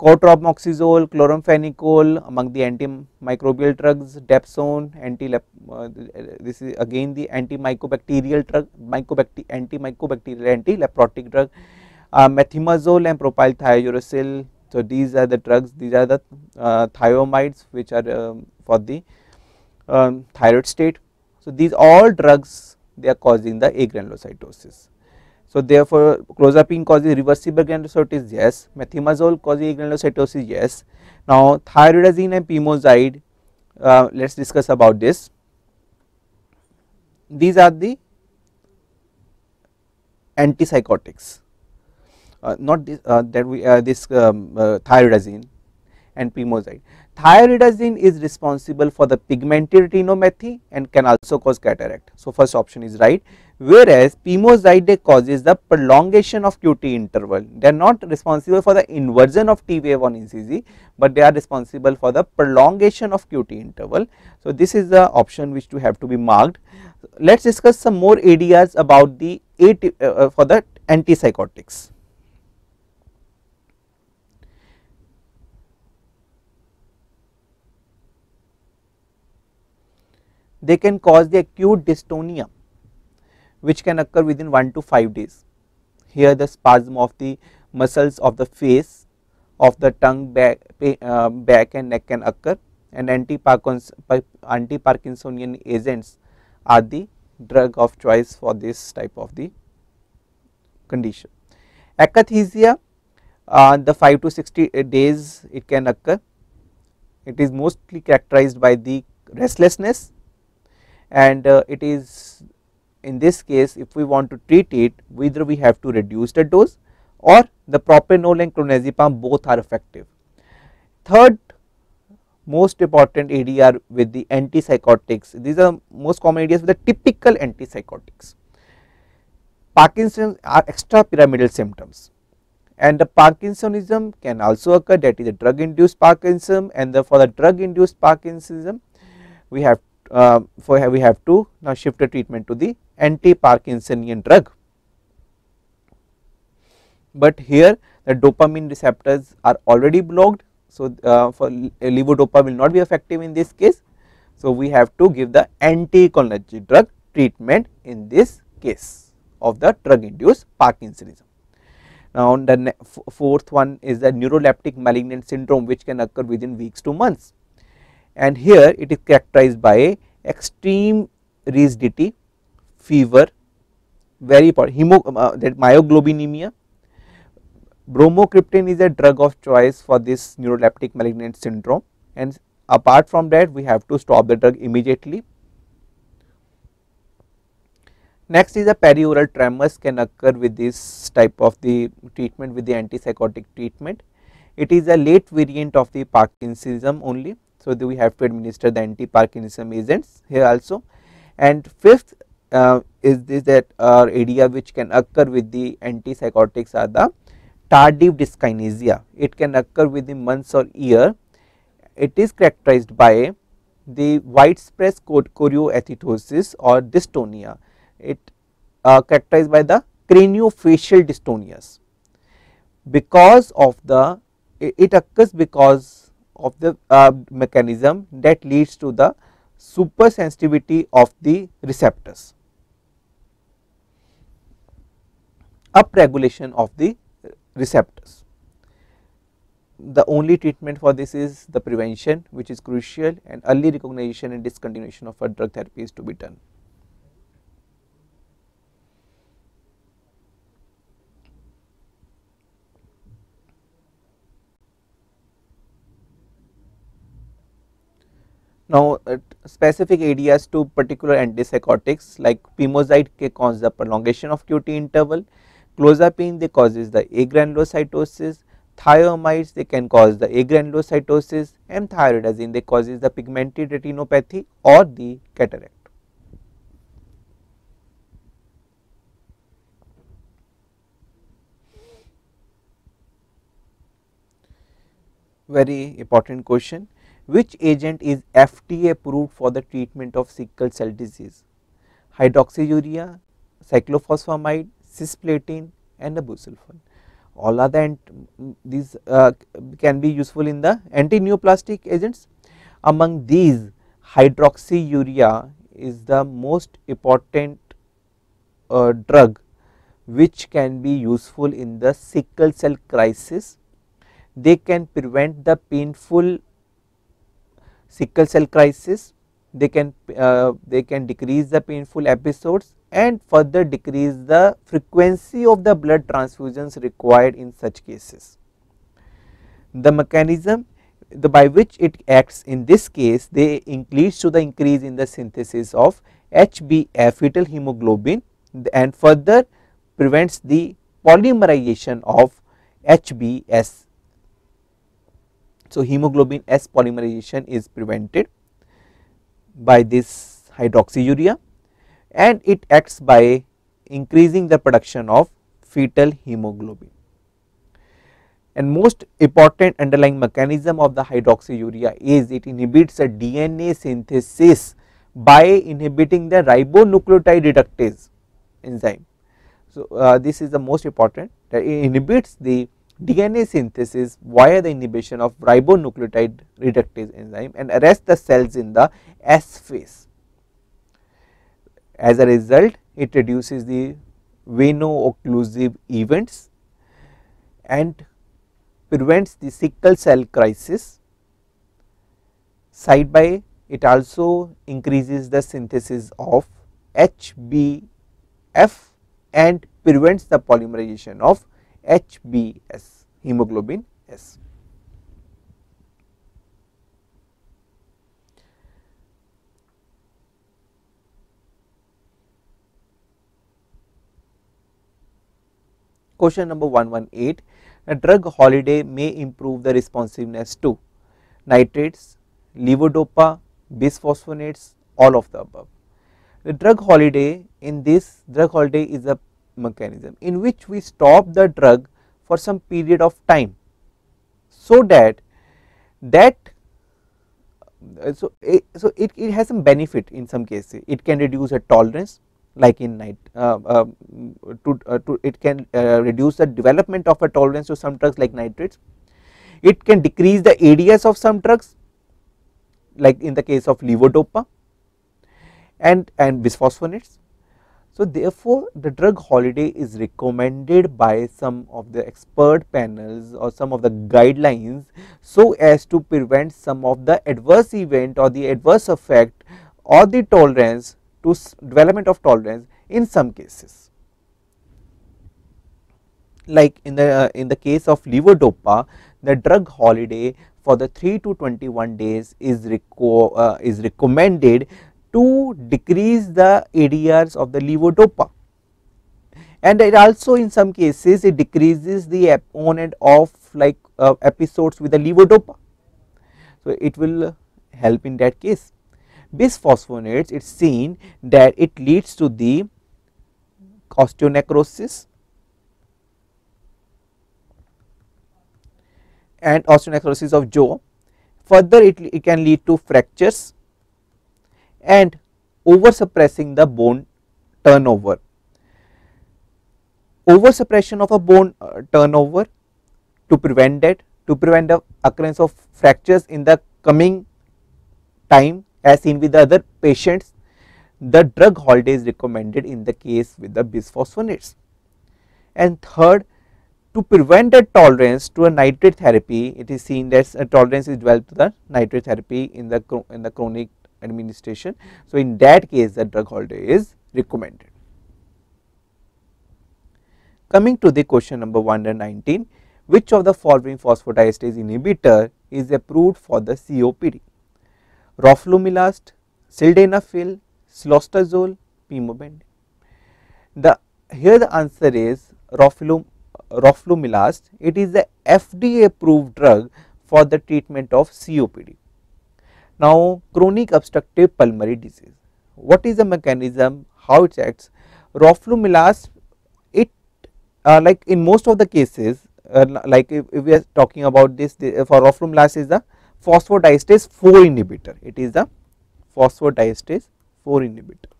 cotrimoxazole, chloramphenicol among the antimicrobial drugs, dapsone, anti uh, this is again the antimycobacterial drug, mycobacter antimycobacterial anti-leprotic drug, uh, methimazole and propyl thiouracil. So these are the drugs, these are the uh, which are um, for the um, thyroid state. So, these all drugs they are causing the agranulocytosis. So, therefore, clozapine causes reversible granulocytosis yes, methimazole causes agranulocytosis yes. Now, thioridazine and pimozide uh, let us discuss about this. These are the antipsychotics uh, not this uh, that we uh, this um, uh, thioridazine and pimozide. Thioridazine is responsible for the pigmented retinopathy and can also cause cataract. So, first option is right whereas pimozide causes the prolongation of QT interval. They are not responsible for the inversion of T wave on ECG, but they are responsible for the prolongation of QT interval. So, this is the option which to have to be marked. Let us discuss some more ADRs about the uh, uh, for the antipsychotics. They can cause the acute dystonia which can occur within 1 to 5 days. Here the spasm of the muscles of the face of the tongue back, uh, back and neck can occur and anti-Parkinsonian agents are the drug of choice for this type of the condition. Akathisia uh, the 5 to 60 days it can occur. It is mostly characterized by the restlessness and uh, it is in this case if we want to treat it either we have to reduce the dose or the propranolol and clonazepam both are effective. Third most important ADR with the antipsychotics these are most common ADRs with the typical antipsychotics. Parkinson's are extrapyramidal symptoms and the Parkinsonism can also occur that is a drug induced Parkinsonism and the, for the drug induced Parkinsonism we have uh, for we have to now shift the treatment to the anti-Parkinsonian drug. But here the dopamine receptors are already blocked. So, uh, for levodopa will not be effective in this case. So, we have to give the anticholinergic drug treatment in this case of the drug induced Parkinsonism. Now, the fourth one is the neuroleptic malignant syndrome which can occur within weeks to months and here it is characterized by extreme rigidity, fever, very hemo, uh, that myoglobinemia. Bromocriptine is a drug of choice for this neuroleptic malignant syndrome and apart from that we have to stop the drug immediately. Next is a perioral tremors can occur with this type of the treatment with the antipsychotic treatment. It is a late variant of the Parkinsonism only so, we have to administer the anti-Parkinsonism agents here also And fifth uh, is this that uh, ADA which can occur with the antipsychotics are the tardive dyskinesia. It can occur within months or year. It is characterized by the widespread chorioathetosis or dystonia. It uh, characterized by the craniofacial dystonias because of the it occurs because of the uh, mechanism that leads to the supersensitivity of the receptors. Upregulation of the receptors. The only treatment for this is the prevention which is crucial and early recognition and discontinuation of a drug therapy is to be done Now, uh, specific areas to particular antipsychotics like pimozide can cause the prolongation of QT interval, clozapine they causes the agranulocytosis, thiamides they can cause the agranulocytosis and thioridazine they causes the pigmented retinopathy or the cataract. Very important question which agent is FDA approved for the treatment of sickle cell disease? Hydroxyurea, cyclophosphamide, cisplatin and a busulfan. All are the these uh, can be useful in the anti-neoplastic agents. Among these hydroxyurea is the most important uh, drug which can be useful in the sickle cell crisis. They can prevent the painful sickle cell crisis, they can uh, they can decrease the painful episodes and further decrease the frequency of the blood transfusions required in such cases. The mechanism the by which it acts in this case they leads to the increase in the synthesis of HbF fetal hemoglobin and further prevents the polymerization of HbS so, hemoglobin S polymerization is prevented by this hydroxyurea and it acts by increasing the production of fetal hemoglobin. And most important underlying mechanism of the hydroxyurea is it inhibits the DNA synthesis by inhibiting the ribonucleotide reductase enzyme. So, uh, this is the most important that it inhibits the DNA synthesis via the inhibition of ribonucleotide reductase enzyme and arrest the cells in the S phase. As a result, it reduces the veno-occlusive events and prevents the sickle cell crisis. Side by it also increases the synthesis of HbF and prevents the polymerization of HbS hemoglobin S. Question number 118 a drug holiday may improve the responsiveness to nitrates, levodopa, bisphosphonates all of the above. The drug holiday in this drug holiday is a mechanism in which we stop the drug for some period of time. So that that uh, so it, so it, it has some benefit in some cases. It can reduce a tolerance like in night uh, uh, to, uh, to it can uh, reduce the development of a tolerance to some drugs like nitrates. It can decrease the ADS of some drugs like in the case of levodopa and and bisphosphonates so, therefore, the drug holiday is recommended by some of the expert panels or some of the guidelines so as to prevent some of the adverse event or the adverse effect or the tolerance to development of tolerance in some cases. Like in the uh, in the case of levodopa, the drug holiday for the 3 to 21 days is, reco uh, is recommended to decrease the ADRs of the levodopa and it also in some cases it decreases the on and off like uh, episodes with the levodopa. So, it will help in that case. bisphosphonates it is seen that it leads to the osteonecrosis and osteonecrosis of jaw. Further it, it can lead to fractures and over suppressing the bone turnover. Over suppression of a bone uh, turnover to prevent that, to prevent the occurrence of fractures in the coming time as seen with the other patients, the drug holiday is recommended in the case with the bisphosphonates. And third, to prevent the tolerance to a nitrate therapy, it is seen that a tolerance is developed to the nitrate therapy in the in the chronic administration. So, in that case the drug holiday is recommended. Coming to the question number 119, which of the following phosphodiesterase inhibitor is approved for the COPD? Roflumilast, sildenafil, cilostazol, pimobendan. The here the answer is roflum, roflumilast. It is the FDA approved drug for the treatment of COPD. Now, chronic obstructive pulmonary disease. What is the mechanism? How it acts? Roflumilast, it uh, like in most of the cases, uh, like if, if, we are talking about this, the, for roflumilast is the phosphodiesterase 4 inhibitor. It is the phosphodiesterase 4 inhibitor.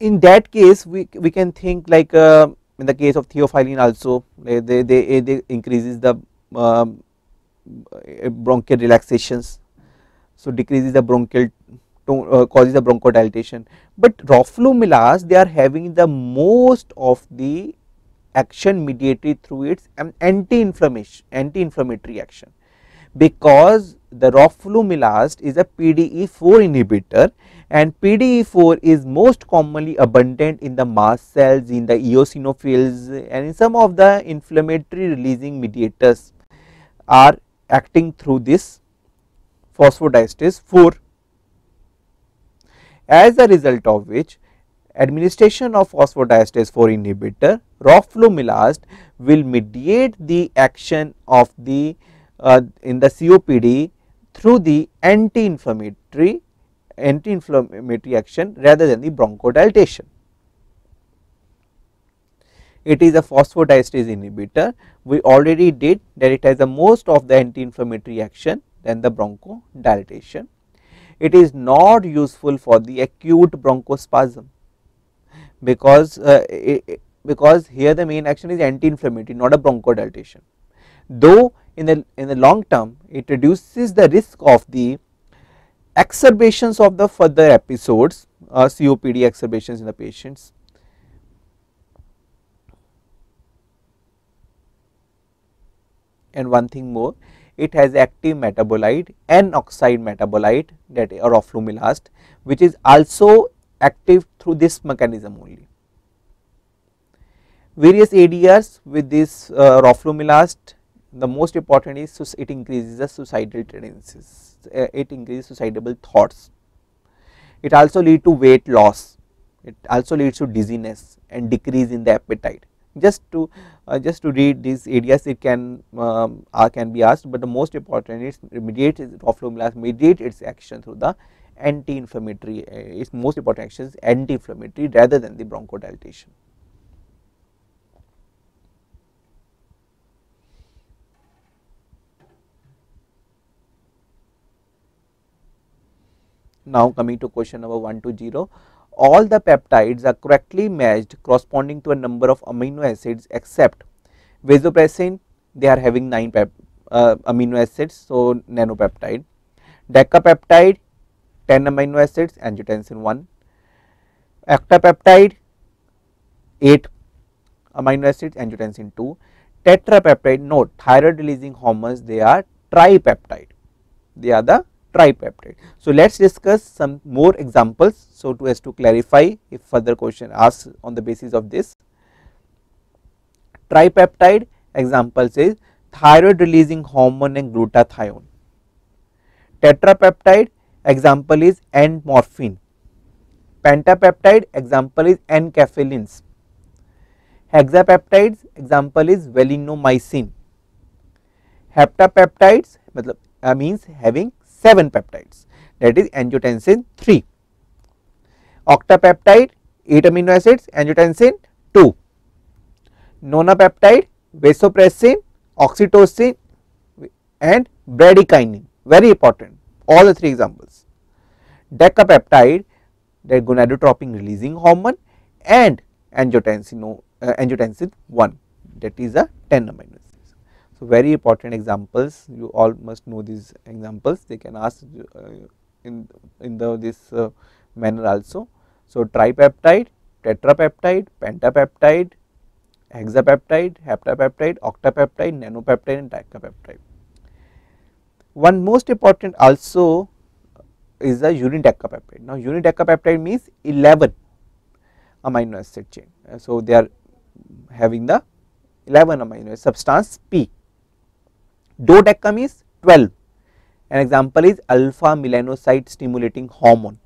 In that case, we, we can think like uh, in the case of theophylline also, they, they, they, increases the uh, bronchial relaxations. So, decreases the bronchial uh, causes the bronchodilation, but roflumilast they are having the most of the action mediated through its anti-inflammation, anti-inflammatory action because the roflumilast is a PDE4 inhibitor and PDE4 is most commonly abundant in the mast cells, in the eosinophils and in some of the inflammatory releasing mediators are acting through this phosphodiesterase 4 as a result of which administration of phosphodiesterase 4 inhibitor roflumilast will mediate the action of the uh, in the COPD through the anti-inflammatory anti-inflammatory action rather than the bronchodilation. It is a phosphodiesterase inhibitor we already did that it has the most of the anti-inflammatory action than the bronchodilation. It is not useful for the acute bronchospasm because uh, it, because here the main action is anti-inflammatory not a bronchodilation. Though in the in the long term it reduces the risk of the exacerbations of the further episodes uh, COPD exacerbations in the patients and one thing more it has active metabolite N oxide metabolite that or roflumilast which is also active through this mechanism only. Various ADRs with this uh, roflumilast the most important is it increases the suicidal tendencies, uh, it increases suicidal thoughts. It also lead to weight loss, it also leads to dizziness and decrease in the appetite just to uh, just to read these areas it can um, uh, can be asked but the most important is mediate roflumilast mediate its action through the anti-inflammatory uh, its most important action is anti-inflammatory rather than the bronchodilation. Now coming to question number 120 all the peptides are correctly matched corresponding to a number of amino acids except vasopressin they are having 9 pep, uh, amino acids so nanopeptide decapeptide 10 amino acids angiotensin 1 octapeptide 8 amino acids angiotensin 2 tetrapeptide note thyroid releasing hormones they are tripeptide. They are the tripeptide. So, let us discuss some more examples so to as to clarify if further question asks on the basis of this. Tripeptide examples is thyroid releasing hormone and glutathione. Tetrapeptide example is N-morphine. Pentapeptide example is enkephalins. Hexapeptides example is valinomycin. Heptapeptides मतलब means uh, having 7 peptides that is angiotensin 3. Octapeptide 8 amino acids angiotensin 2. Nonapeptide vasopressin, oxytocin and bradykinin very important all the three examples. Decapeptide that gonadotropin releasing hormone and angiotensin, uh, angiotensin 1 that is a 10 amino. So, very important examples you all must know these examples they can ask uh, in, in the this uh, manner also. So, tripeptide, tetrapeptide, pentapeptide, hexapeptide, heptapeptide, octapeptide, nanopeptide and decapeptide. One most important also is the unidecapeptide. Now, unidecapeptide means 11 amino acid chain. So, they are having the 11 amino acid substance P. Dodeca means 12. An example is alpha melanocyte stimulating hormone.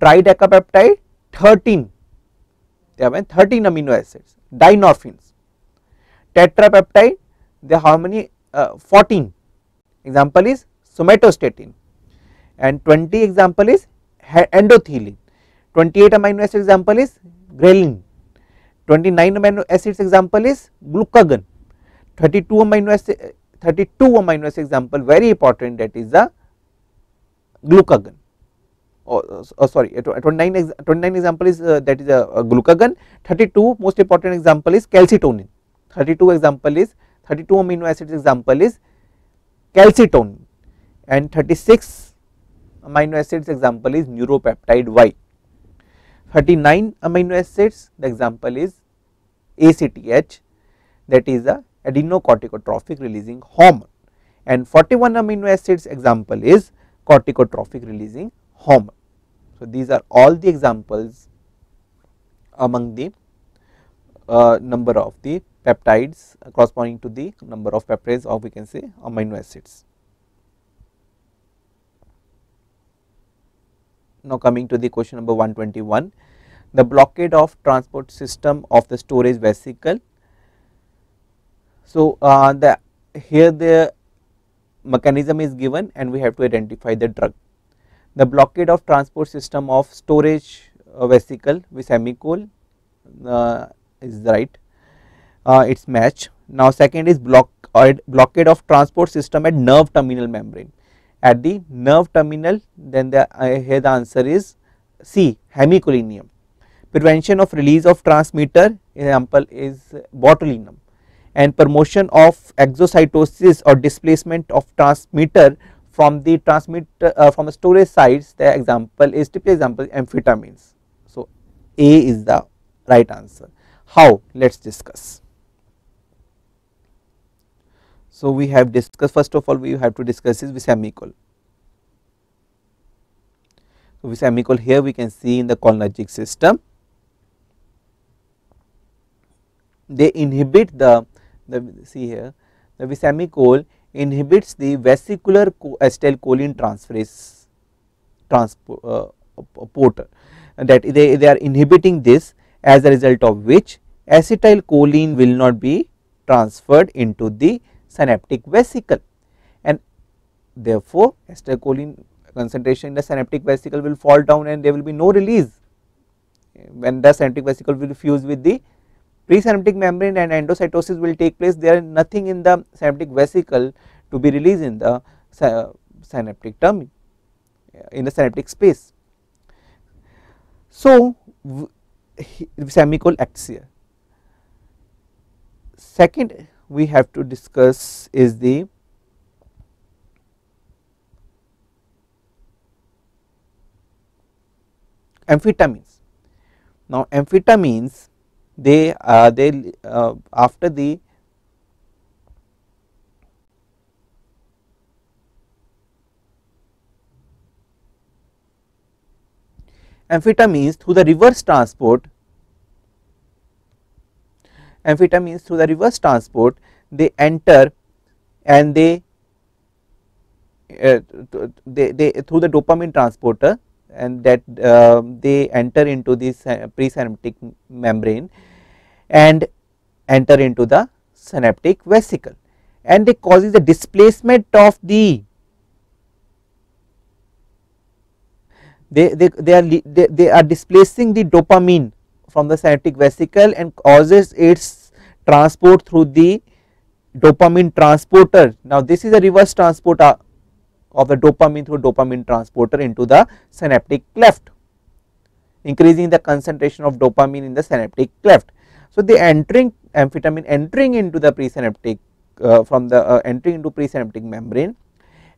Tridecapeptide 13. They have 13 amino acids. Dynorphins. Tetrapeptide, they how many? Uh, 14. Example is somatostatin and 20 example is endothelin, 28 amino acid example is ghrelin, 29 amino acids example is glucagon, 32 amino acid 32 amino acid example very important that is the glucagon. Oh, oh, oh sorry 29, 29 example is uh, that is a, a glucagon 32 most important example is calcitonin 32 example is 32 amino acids example is calcitonin and 36 amino acids example is neuropeptide Y. 39 amino acids the example is ACTH that is the adenocorticotrophic releasing hormone and 41 amino acids example is corticotrophic releasing hormone. So, these are all the examples among the uh, number of the peptides corresponding to the number of peptides or we can say amino acids. Now coming to the question number 121, the blockade of transport system of the storage vesicle. So uh, the here the mechanism is given and we have to identify the drug. The blockade of transport system of storage uh, vesicle with semicol uh, is right, uh, its match. Now second is blockade, blockade of transport system at nerve terminal membrane at the nerve terminal then the uh, here the answer is C hemicholinium. Prevention of release of transmitter example is botulinum and promotion of exocytosis or displacement of transmitter from the transmitter uh, from storage sites the example is typical example amphetamines. So, A is the right answer. How? Let us discuss. So, we have discussed first of all we have to discuss is vesamicol. So, vesamicol here we can see in the cholinergic system they inhibit the, the see here. The vesamicol inhibits the vesicular acetylcholine transferase transporter uh, that they, they are inhibiting this as a result of which acetylcholine will not be transferred into the synaptic vesicle. And therefore acetylcholine concentration in the synaptic vesicle will fall down and there will be no release. When the synaptic vesicle will fuse with the presynaptic membrane and endocytosis will take place there is nothing in the synaptic vesicle to be released in the uh, synaptic term in the synaptic space. So, semicol acts here. Second we have to discuss is the amphetamines. Now, amphetamines they uh, they uh, after the amphetamines through the reverse transport amphetamines through the reverse transport they enter and they uh, they, they through the dopamine transporter and that uh, they enter into this presynaptic membrane and enter into the synaptic vesicle and they causes the displacement of the they, they, they are they, they are displacing the dopamine from the synaptic vesicle and causes its transport through the dopamine transporter. Now, this is a reverse transport uh, of the dopamine through dopamine transporter into the synaptic cleft increasing the concentration of dopamine in the synaptic cleft. So, the entering amphetamine entering into the presynaptic uh, from the uh, entering into presynaptic membrane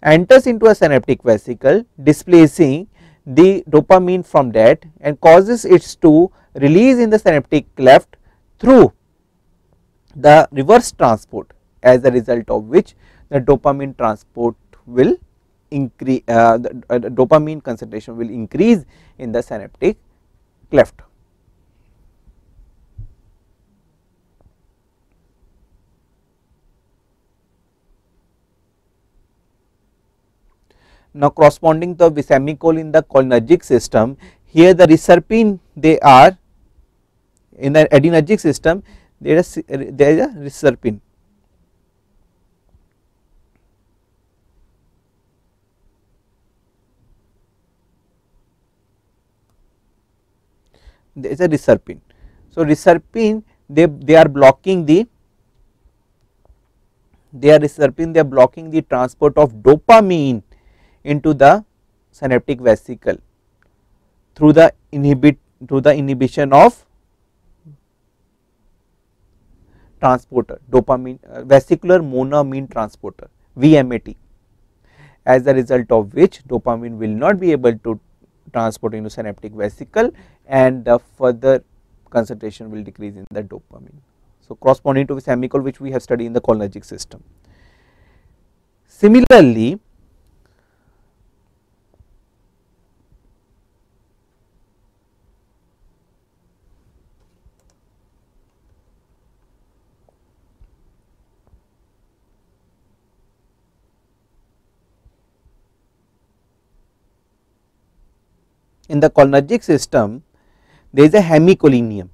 enters into a synaptic vesicle displacing the dopamine from that and causes it to release in the synaptic cleft through the reverse transport as a result of which the dopamine transport will increase uh, the, uh, the dopamine concentration will increase in the synaptic cleft. Now, corresponding to the semicole in the cholinergic system, here the reserpine they are in the adrenergic system there is there is a reserpine. There is a reserpine. So, reserpine they, they are blocking the they are reserpine they are blocking the transport of dopamine into the synaptic vesicle through the inhibit through the inhibition of transporter dopamine uh, vesicular monoamine transporter VMAT as a result of which dopamine will not be able to transport into synaptic vesicle and the further concentration will decrease in the dopamine. So, corresponding to the semicole which we have studied in the cholinergic system. Similarly, in the cholinergic system there is a hemicholinium.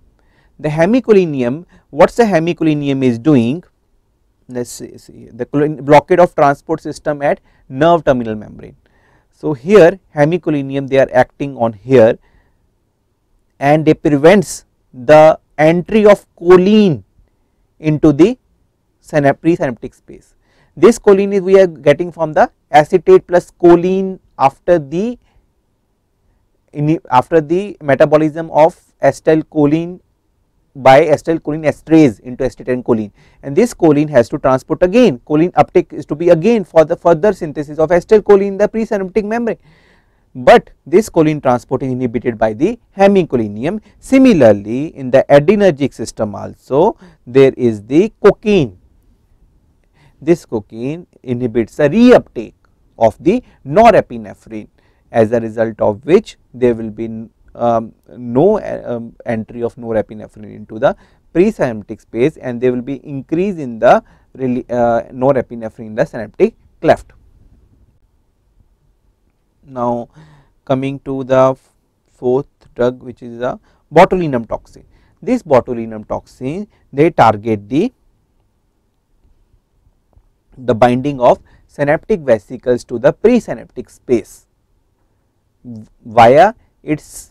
The hemicholinium what is the hemicholinium is doing let us see the blockade of transport system at nerve terminal membrane. So, here hemicholinium they are acting on here and they prevents the entry of choline into the presynaptic space. This choline is we are getting from the acetate plus choline after the after the metabolism of acetylcholine by acetylcholine esterase into acetylcholine and this choline has to transport again choline uptake is to be again for the further synthesis of acetylcholine in the presynaptic membrane but this choline transport is inhibited by the hemicholinium. Similarly, in the adrenergic system also there is the cocaine. This cocaine inhibits the reuptake of the norepinephrine as a result of which there will be um, no um, entry of norepinephrine into the presynaptic space and there will be increase in the uh, norepinephrine in the synaptic cleft. Now, coming to the fourth drug which is the botulinum toxin. This botulinum toxin they target the the binding of synaptic vesicles to the presynaptic space via its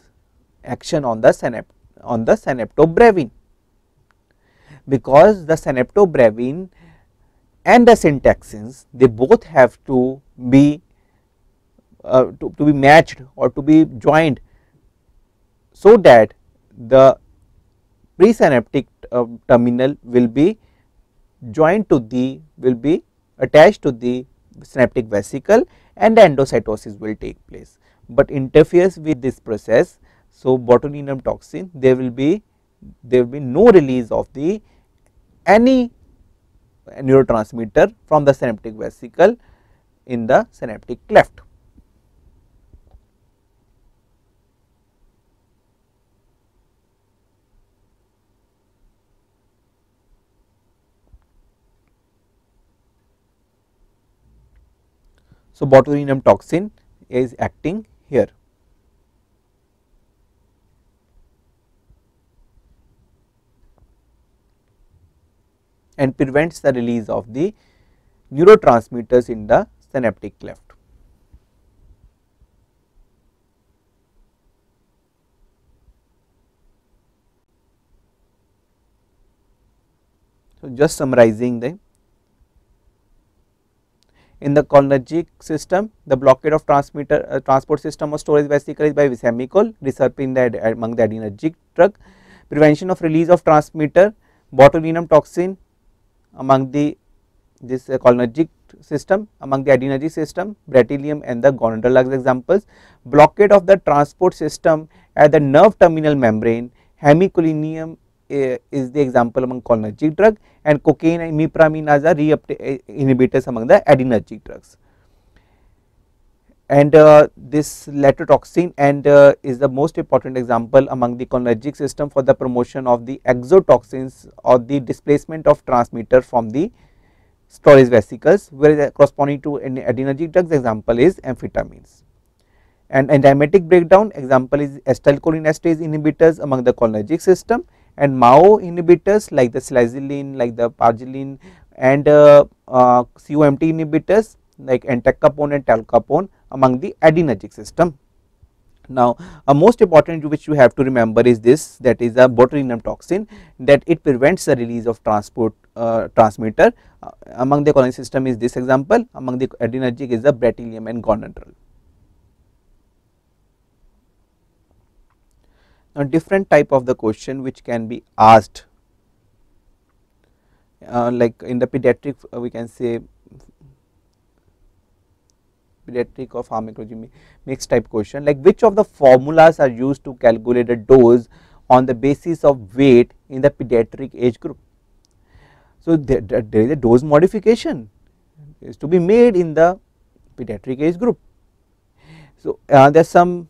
action on the synapt on the synaptobrevin. Because the synaptobrevin and the syntaxins they both have to be uh, to, to be matched or to be joined so that the presynaptic uh, terminal will be joined to the will be attached to the synaptic vesicle and endocytosis will take place but interferes with this process. So, botulinum toxin there will be there will be no release of the any neurotransmitter from the synaptic vesicle in the synaptic cleft. So, botulinum toxin is acting here. and prevents the release of the neurotransmitters in the synaptic cleft. So, just summarizing the in the cholinergic system the blockade of transmitter uh, transport system or storage vesicle is by vesamicol reserpine in the among the adrenergic drug. Prevention of release of transmitter botulinum toxin among the this uh, cholinergic system among the adrenergic system bretylium and the gonadal examples. Blockade of the transport system at the nerve terminal membrane hemicholinium uh, is the example among cholinergic drug and cocaine and imipramine are reuptake inhibitors among the adrenergic drugs. And uh, this latrotoxin and uh, is the most important example among the cholinergic system for the promotion of the exotoxins or the displacement of transmitter from the storage vesicles whereas corresponding to an adrenergic drugs example is amphetamines. And enzymatic breakdown example is acetylcholinesterase inhibitors among the cholinergic system and MAO inhibitors like the selegiline, like the pargyline and uh, uh, COMT inhibitors like entacapone and tolcapone among the adrenergic system. Now, a most important which you have to remember is this that is a botulinum toxin that it prevents the release of transport uh, transmitter uh, among the colony system is this example among the adrenergic is the bretylium and gonadal. Now, different type of the question which can be asked uh, like in the pediatric uh, we can say pediatric or pharmacology mixed type question like which of the formulas are used to calculate a dose on the basis of weight in the pediatric age group. So, there, there is a dose modification is to be made in the pediatric age group. So, uh, there are some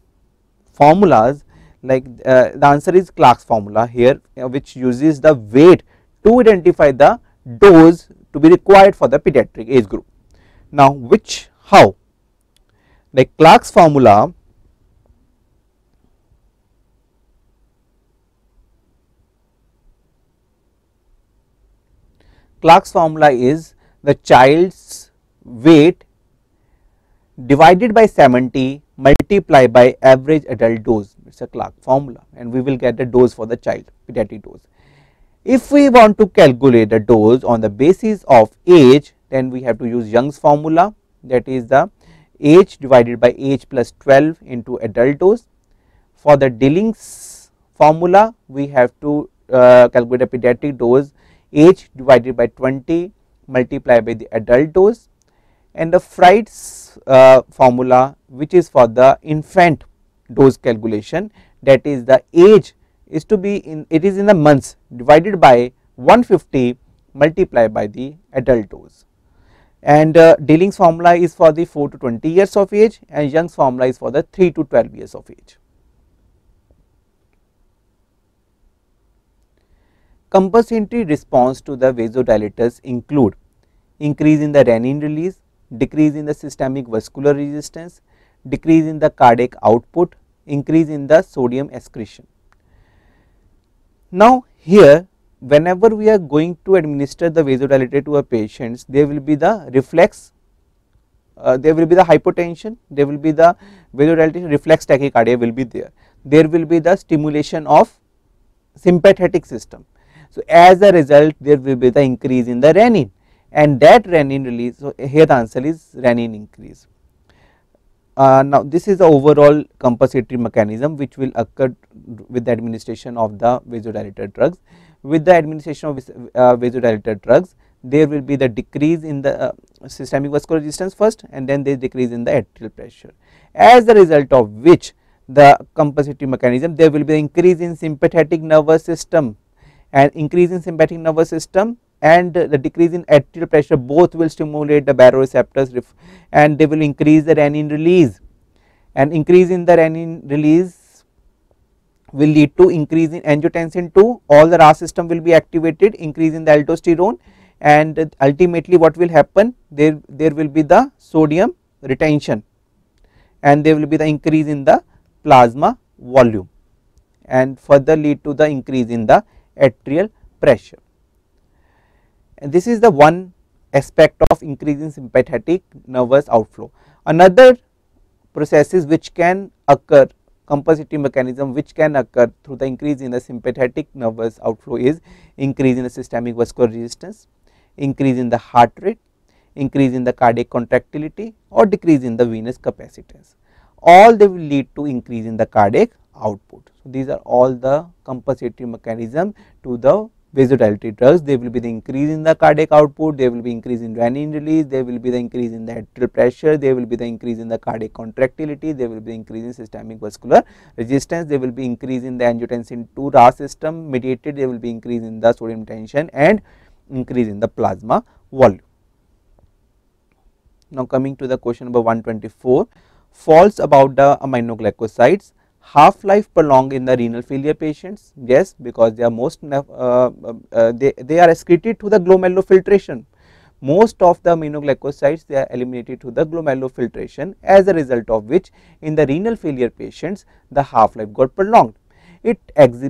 formulas like uh, the answer is Clark's formula here uh, which uses the weight to identify the dose to be required for the pediatric age group. Now, which how like Clark's formula Clark's formula is the child's weight divided by 70 multiply by average adult dose it is a Clark formula and we will get the dose for the child pediatric dose. If we want to calculate the dose on the basis of age then we have to use Young's formula that is the age divided by age plus 12 into adult dose. For the Dilling's formula we have to uh, calculate a pediatric dose age divided by 20 multiplied by the adult dose and the Fried's uh, formula which is for the infant dose calculation that is the age is to be in it is in the months divided by 150 multiplied by the adult dose and uh, Dilling's formula is for the 4 to 20 years of age and Young's formula is for the 3 to 12 years of age. Compensatory response to the vasodilators include increase in the renin release, decrease in the systemic vascular resistance, decrease in the cardiac output, increase in the sodium excretion. Now, here whenever we are going to administer the vasodilator to a patients, there will be the reflex, uh, there will be the hypotension, there will be the vasodilatation reflex tachycardia will be there. There will be the stimulation of sympathetic system. So, as a result there will be the increase in the renin and that renin release, so here the answer is renin increase. Uh, now, this is the overall compensatory mechanism which will occur with the administration of the vasodilator drugs. With the administration of uh, vasodilator drugs, there will be the decrease in the uh, systemic vascular resistance first and then there decrease in the atrial pressure. As a result of which the compensatory mechanism there will be increase in sympathetic nervous system and increase in sympathetic nervous system and the decrease in atrial pressure both will stimulate the baroreceptors and they will increase the renin release. And increase in the renin release will lead to increase in angiotensin 2 all the RAS system will be activated increase in the aldosterone and ultimately what will happen there there will be the sodium retention and there will be the increase in the plasma volume and further lead to the increase in the atrial pressure and this is the one aspect of increasing sympathetic nervous outflow. Another processes which can occur compensatory mechanism which can occur through the increase in the sympathetic nervous outflow is increase in the systemic vascular resistance, increase in the heart rate, increase in the cardiac contractility or decrease in the venous capacitance. All they will lead to increase in the cardiac output. So, these are all the compensatory mechanism to the vasodilator drugs, there will be the increase in the cardiac output, there will be increase in renin release, there will be the increase in the atrial pressure, there will be the increase in the cardiac contractility, there will be increase in systemic vascular resistance, there will be increase in the angiotensin 2 RAS system mediated, there will be increase in the sodium tension and increase in the plasma volume. Now coming to the question number 124, false about the aminoglycosides half life prolonged in the renal failure patients? Yes because they are most uh, uh, uh, they, they are excreted to the glomérulofiltration most of the aminoglycosides they are eliminated to the glomérulofiltration as a result of which in the renal failure patients the half life got prolonged it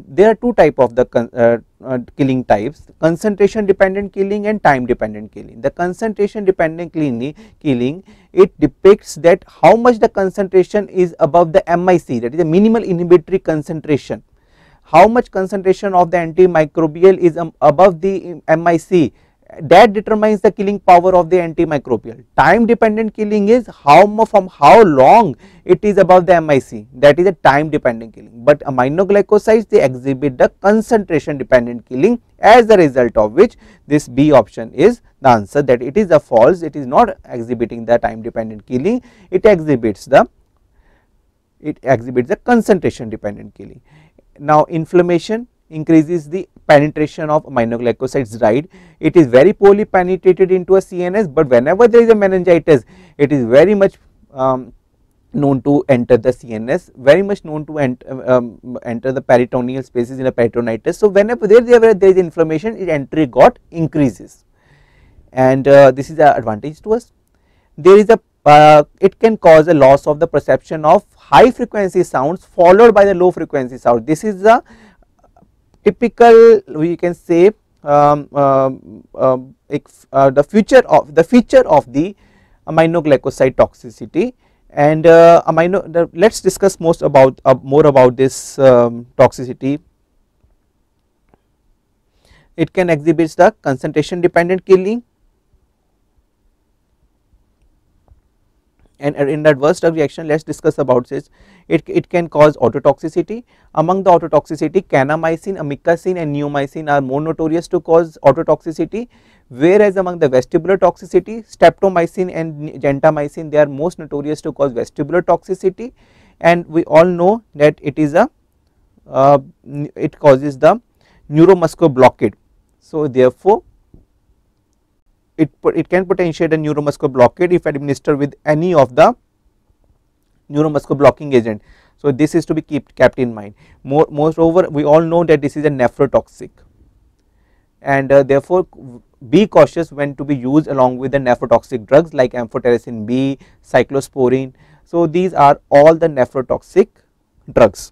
there are two type of the uh, uh, killing types concentration dependent killing and time dependent killing. The concentration dependent killing killing it depicts that how much the concentration is above the MIC that is a minimal inhibitory concentration. How much concentration of the antimicrobial is um, above the MIC that determines the killing power of the antimicrobial. Time dependent killing is how from how long it is above the MIC that is a time dependent killing, but aminoglycosides they exhibit the concentration dependent killing as a result of which this B option is the answer that it is a false it is not exhibiting the time dependent killing it exhibits the it exhibits the concentration dependent killing. Now inflammation increases the penetration of aminoglycosides right. It is very poorly penetrated into a CNS, but whenever there is a meningitis, it is very much um, known to enter the CNS, very much known to ent, um, enter the peritoneal spaces in a peritonitis. So, whenever there, there, there is inflammation, its entry got increases and uh, this is the advantage to us. There is a uh, it can cause a loss of the perception of high frequency sounds followed by the low frequency sound. This is the typical we can say um, um uh, the future of the feature of the aminoglycoside toxicity and uh, amino let us discuss most about uh, more about this um, toxicity. It can exhibit the concentration dependent killing. And in adverse drug reaction let us discuss about this it, it can cause ototoxicity among the ototoxicity kanamycin amikacin and neomycin are more notorious to cause ototoxicity whereas among the vestibular toxicity streptomycin and gentamicin they are most notorious to cause vestibular toxicity. And we all know that it is a uh, it causes the neuromuscular blockade. So therefore it, it can potentiate a neuromuscular blockade if administered with any of the neuromuscular blocking agent. So, this is to be kept kept in mind. More, moreover, we all know that this is a nephrotoxic and uh, therefore, be cautious when to be used along with the nephrotoxic drugs like amphotericin B, cyclosporine. So, these are all the nephrotoxic drugs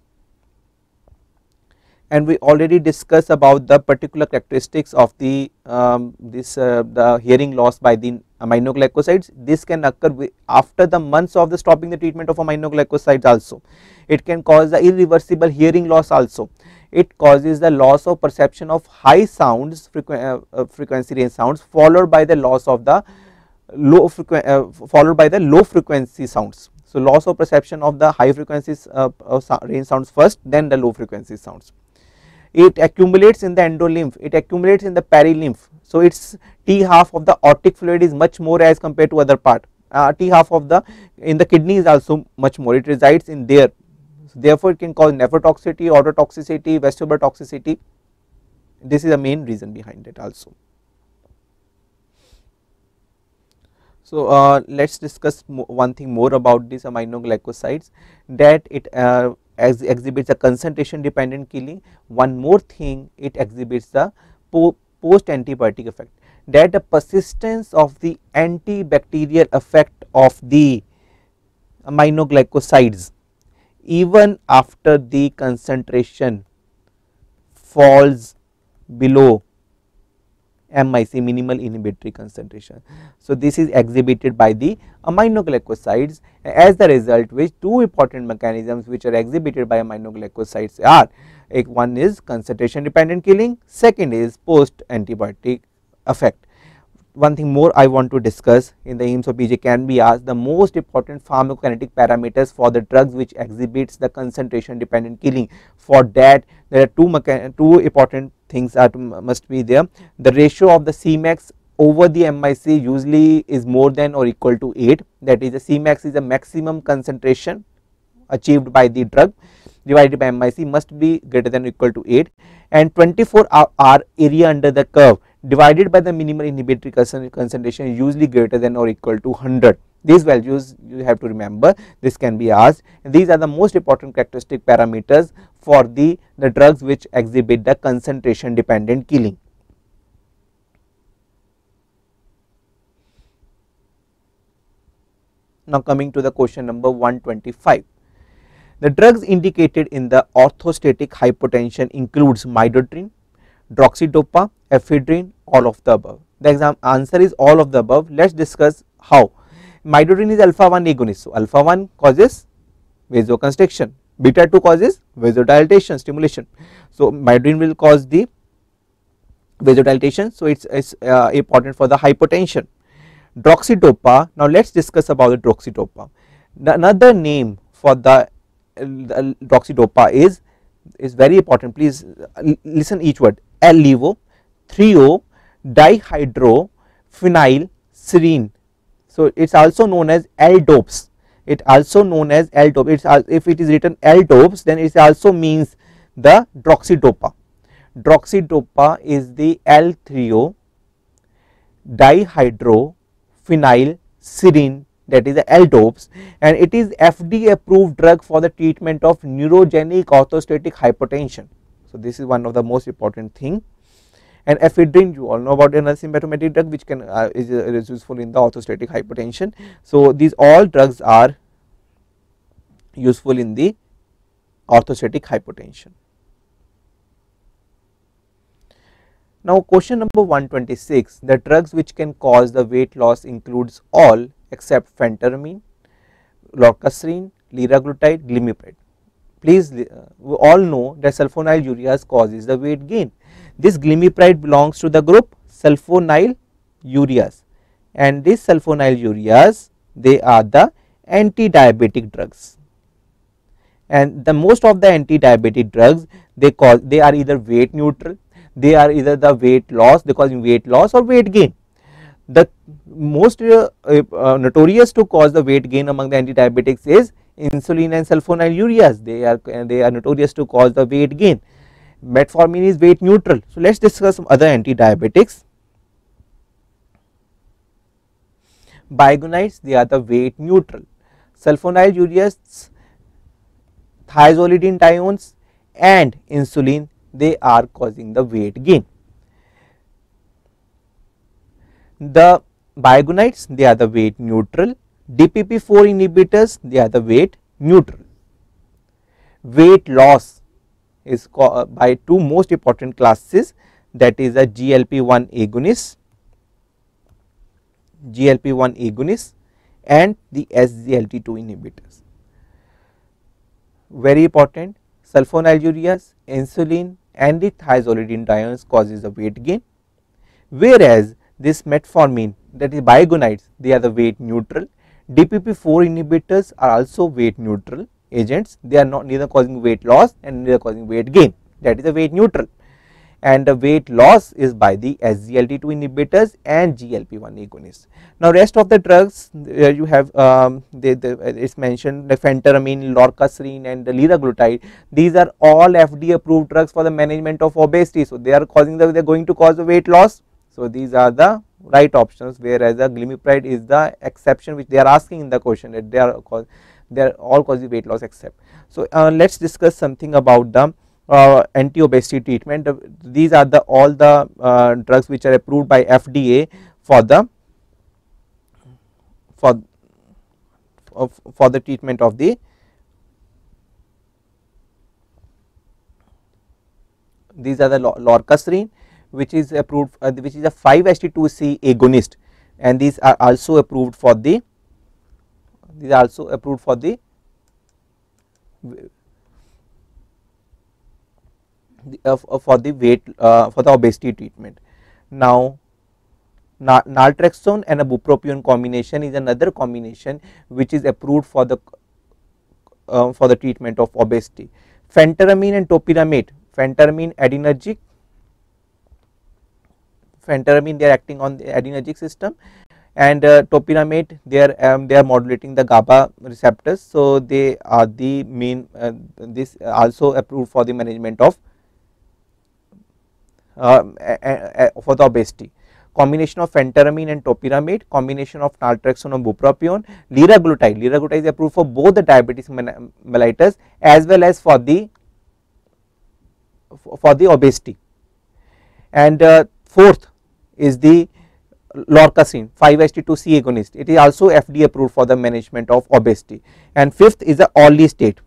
and we already discussed about the particular characteristics of the um, this uh, the hearing loss by the aminoglycosides. This can occur after the months of the stopping the treatment of aminoglycosides also. It can cause the irreversible hearing loss also. It causes the loss of perception of high sounds frequ uh, uh, frequency range sounds followed by the loss of the low uh, followed by the low frequency sounds. So loss of perception of the high frequencies uh, range sounds first then the low frequency sounds it accumulates in the endolymph, it accumulates in the perilymph. So, its T half of the aortic fluid is much more as compared to other part, uh, T half of the in the kidney is also much more, it resides in there. So, therefore, it can cause nephrotoxicity, ototoxicity, vestibular toxicity, this is the main reason behind it also. So, uh, let us discuss one thing more about these aminoglycosides that it uh, ex exhibits a concentration dependent killing. One more thing it exhibits the po post antibiotic effect that the persistence of the antibacterial effect of the aminoglycosides even after the concentration falls below MIC minimal inhibitory concentration. So, this is exhibited by the aminoglycosides as the result which two important mechanisms which are exhibited by aminoglycosides are one is concentration dependent killing, second is post antibiotic effect one thing more I want to discuss in the aims of PG can be asked the most important pharmacokinetic parameters for the drugs which exhibits the concentration dependent killing. For that there are two, two important things that must be there. The ratio of the Cmax over the MIC usually is more than or equal to 8 that is the Cmax is the maximum concentration achieved by the drug divided by MIC must be greater than or equal to 8 and 24 hour area under the curve divided by the minimal inhibitory concentration is usually greater than or equal to 100. These values you have to remember this can be asked and these are the most important characteristic parameters for the, the drugs which exhibit the concentration dependent killing. Now coming to the question number 125. The drugs indicated in the orthostatic hypotension includes midodrine, droxidopa, ephedrine, all of the above. The exam answer is all of the above. Let us discuss how. Midodrine is alpha 1 agonist. So, alpha 1 causes vasoconstriction, beta 2 causes vasodilatation, stimulation. So, midodrine will cause the vasodilatation. So, it is uh, important for the hypotension. Droxidopa, now let us discuss about the droxidopa. Another name for the, uh, droxidopa is is very important please uh, listen each word L-levo, 3-o, dihydro, phenyl, serine. So, it is also known as L-DOPS. It also known as L-dope. It's if it is written L-DOPS, then it also means the droxidopa. Droxidopa is the L-3-o dihydro phenyl serine that is the L-DOPS and it is FDA approved drug for the treatment of neurogenic orthostatic hypotension. So, this is one of the most important thing and ephedrine you all know about another symptomatic drug which can uh, is, uh, is useful in the orthostatic hypotension. So, these all drugs are useful in the orthostatic hypotension. Now, question number 126 the drugs which can cause the weight loss includes all except phentermine, lorcaserin, liraglutide, glimepiride. Please uh, we all know that sulfonylureas causes the weight gain. This glimepiride belongs to the group sulfonylureas and these sulfonylureas they are the anti-diabetic drugs and the most of the anti-diabetic drugs they cause they are either weight neutral they are either the weight loss they causing weight loss or weight gain the most uh, uh, notorious to cause the weight gain among the anti-diabetics is insulin and sulfonylureas. They are they are notorious to cause the weight gain. Metformin is weight neutral. So let us discuss some other anti-diabetics. Biguanides they are the weight neutral. Sulfonylureas thiazolidinediones and insulin they are causing the weight gain. The biguanides they are the weight neutral DPP4 inhibitors they are the weight neutral. Weight loss is uh, by two most important classes that is a GLP-1 agonist, GLP-1 agonist and the SGLT2 inhibitors. Very important sulfonylureas, insulin and the thiazolidine thiazolidinediones causes the weight gain whereas this metformin that is biguanides they are the weight neutral DPP4 inhibitors are also weight neutral agents. They are not neither causing weight loss and neither causing weight gain. That is a weight neutral. And the weight loss is by the SGLT2 inhibitors and GLP1 agonists. Now rest of the drugs uh, you have um, they, they, it's mentioned the phentermine, lorcaserin and the liraglutide. These are all FDA approved drugs for the management of obesity. So they are causing the they are going to cause the weight loss. So these are the right options whereas the glimepiride is the exception which they are asking in the question that they are they are all causing weight loss except. So uh, let us discuss something about the uh, anti-obesity treatment. These are the all the uh, drugs which are approved by FDA for the for for the treatment of the these are the lorcaserin, which is approved uh, which is a 5-HT2C agonist and these are also approved for the these are also approved for the uh, for the weight uh, for the obesity treatment. Now naltrexone and a bupropion combination is another combination which is approved for the uh, for the treatment of obesity. Phentermine and topiramate, phentermine adrenergic, phentermine they are acting on the adrenergic system and uh, topiramate they are um, they are modulating the GABA receptors. So, they are the main uh, this also approved for the management of uh, for the obesity combination of phentermine and topiramate, combination of naltrexone and bupropion, liraglutide, liraglutide is approved for both the diabetes mellitus as well as for the for the obesity. And uh, fourth is the lorcaserin 5-HT2C agonist. It is also FDA approved for the management of obesity. And fifth is the orlistat.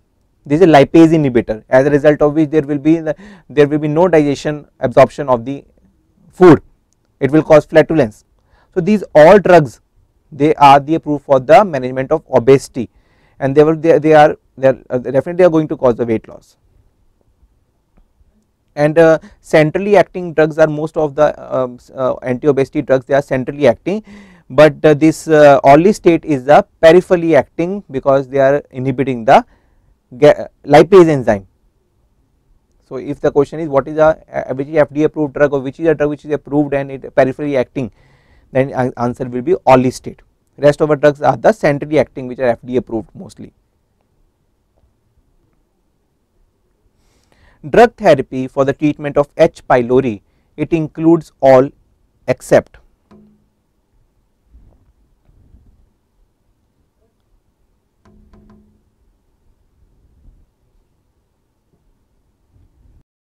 This is a lipase inhibitor. As a result of which there will be the, there will be no digestion absorption of the food it will cause flatulence. So, these all drugs they are the approved for the management of obesity and they will they, they are they are uh, definitely are going to cause the weight loss. And uh, centrally acting drugs are most of the um, uh, anti-obesity drugs they are centrally acting, but uh, this uh, orlistat is the peripherally acting because they are inhibiting the lipase enzyme so, if the question is what is a which is FDA approved drug or which is a drug which is approved and it peripherally acting then answer will be orlistat. Rest of the drugs are the centrally acting which are FDA approved mostly. Drug therapy for the treatment of H. pylori it includes all except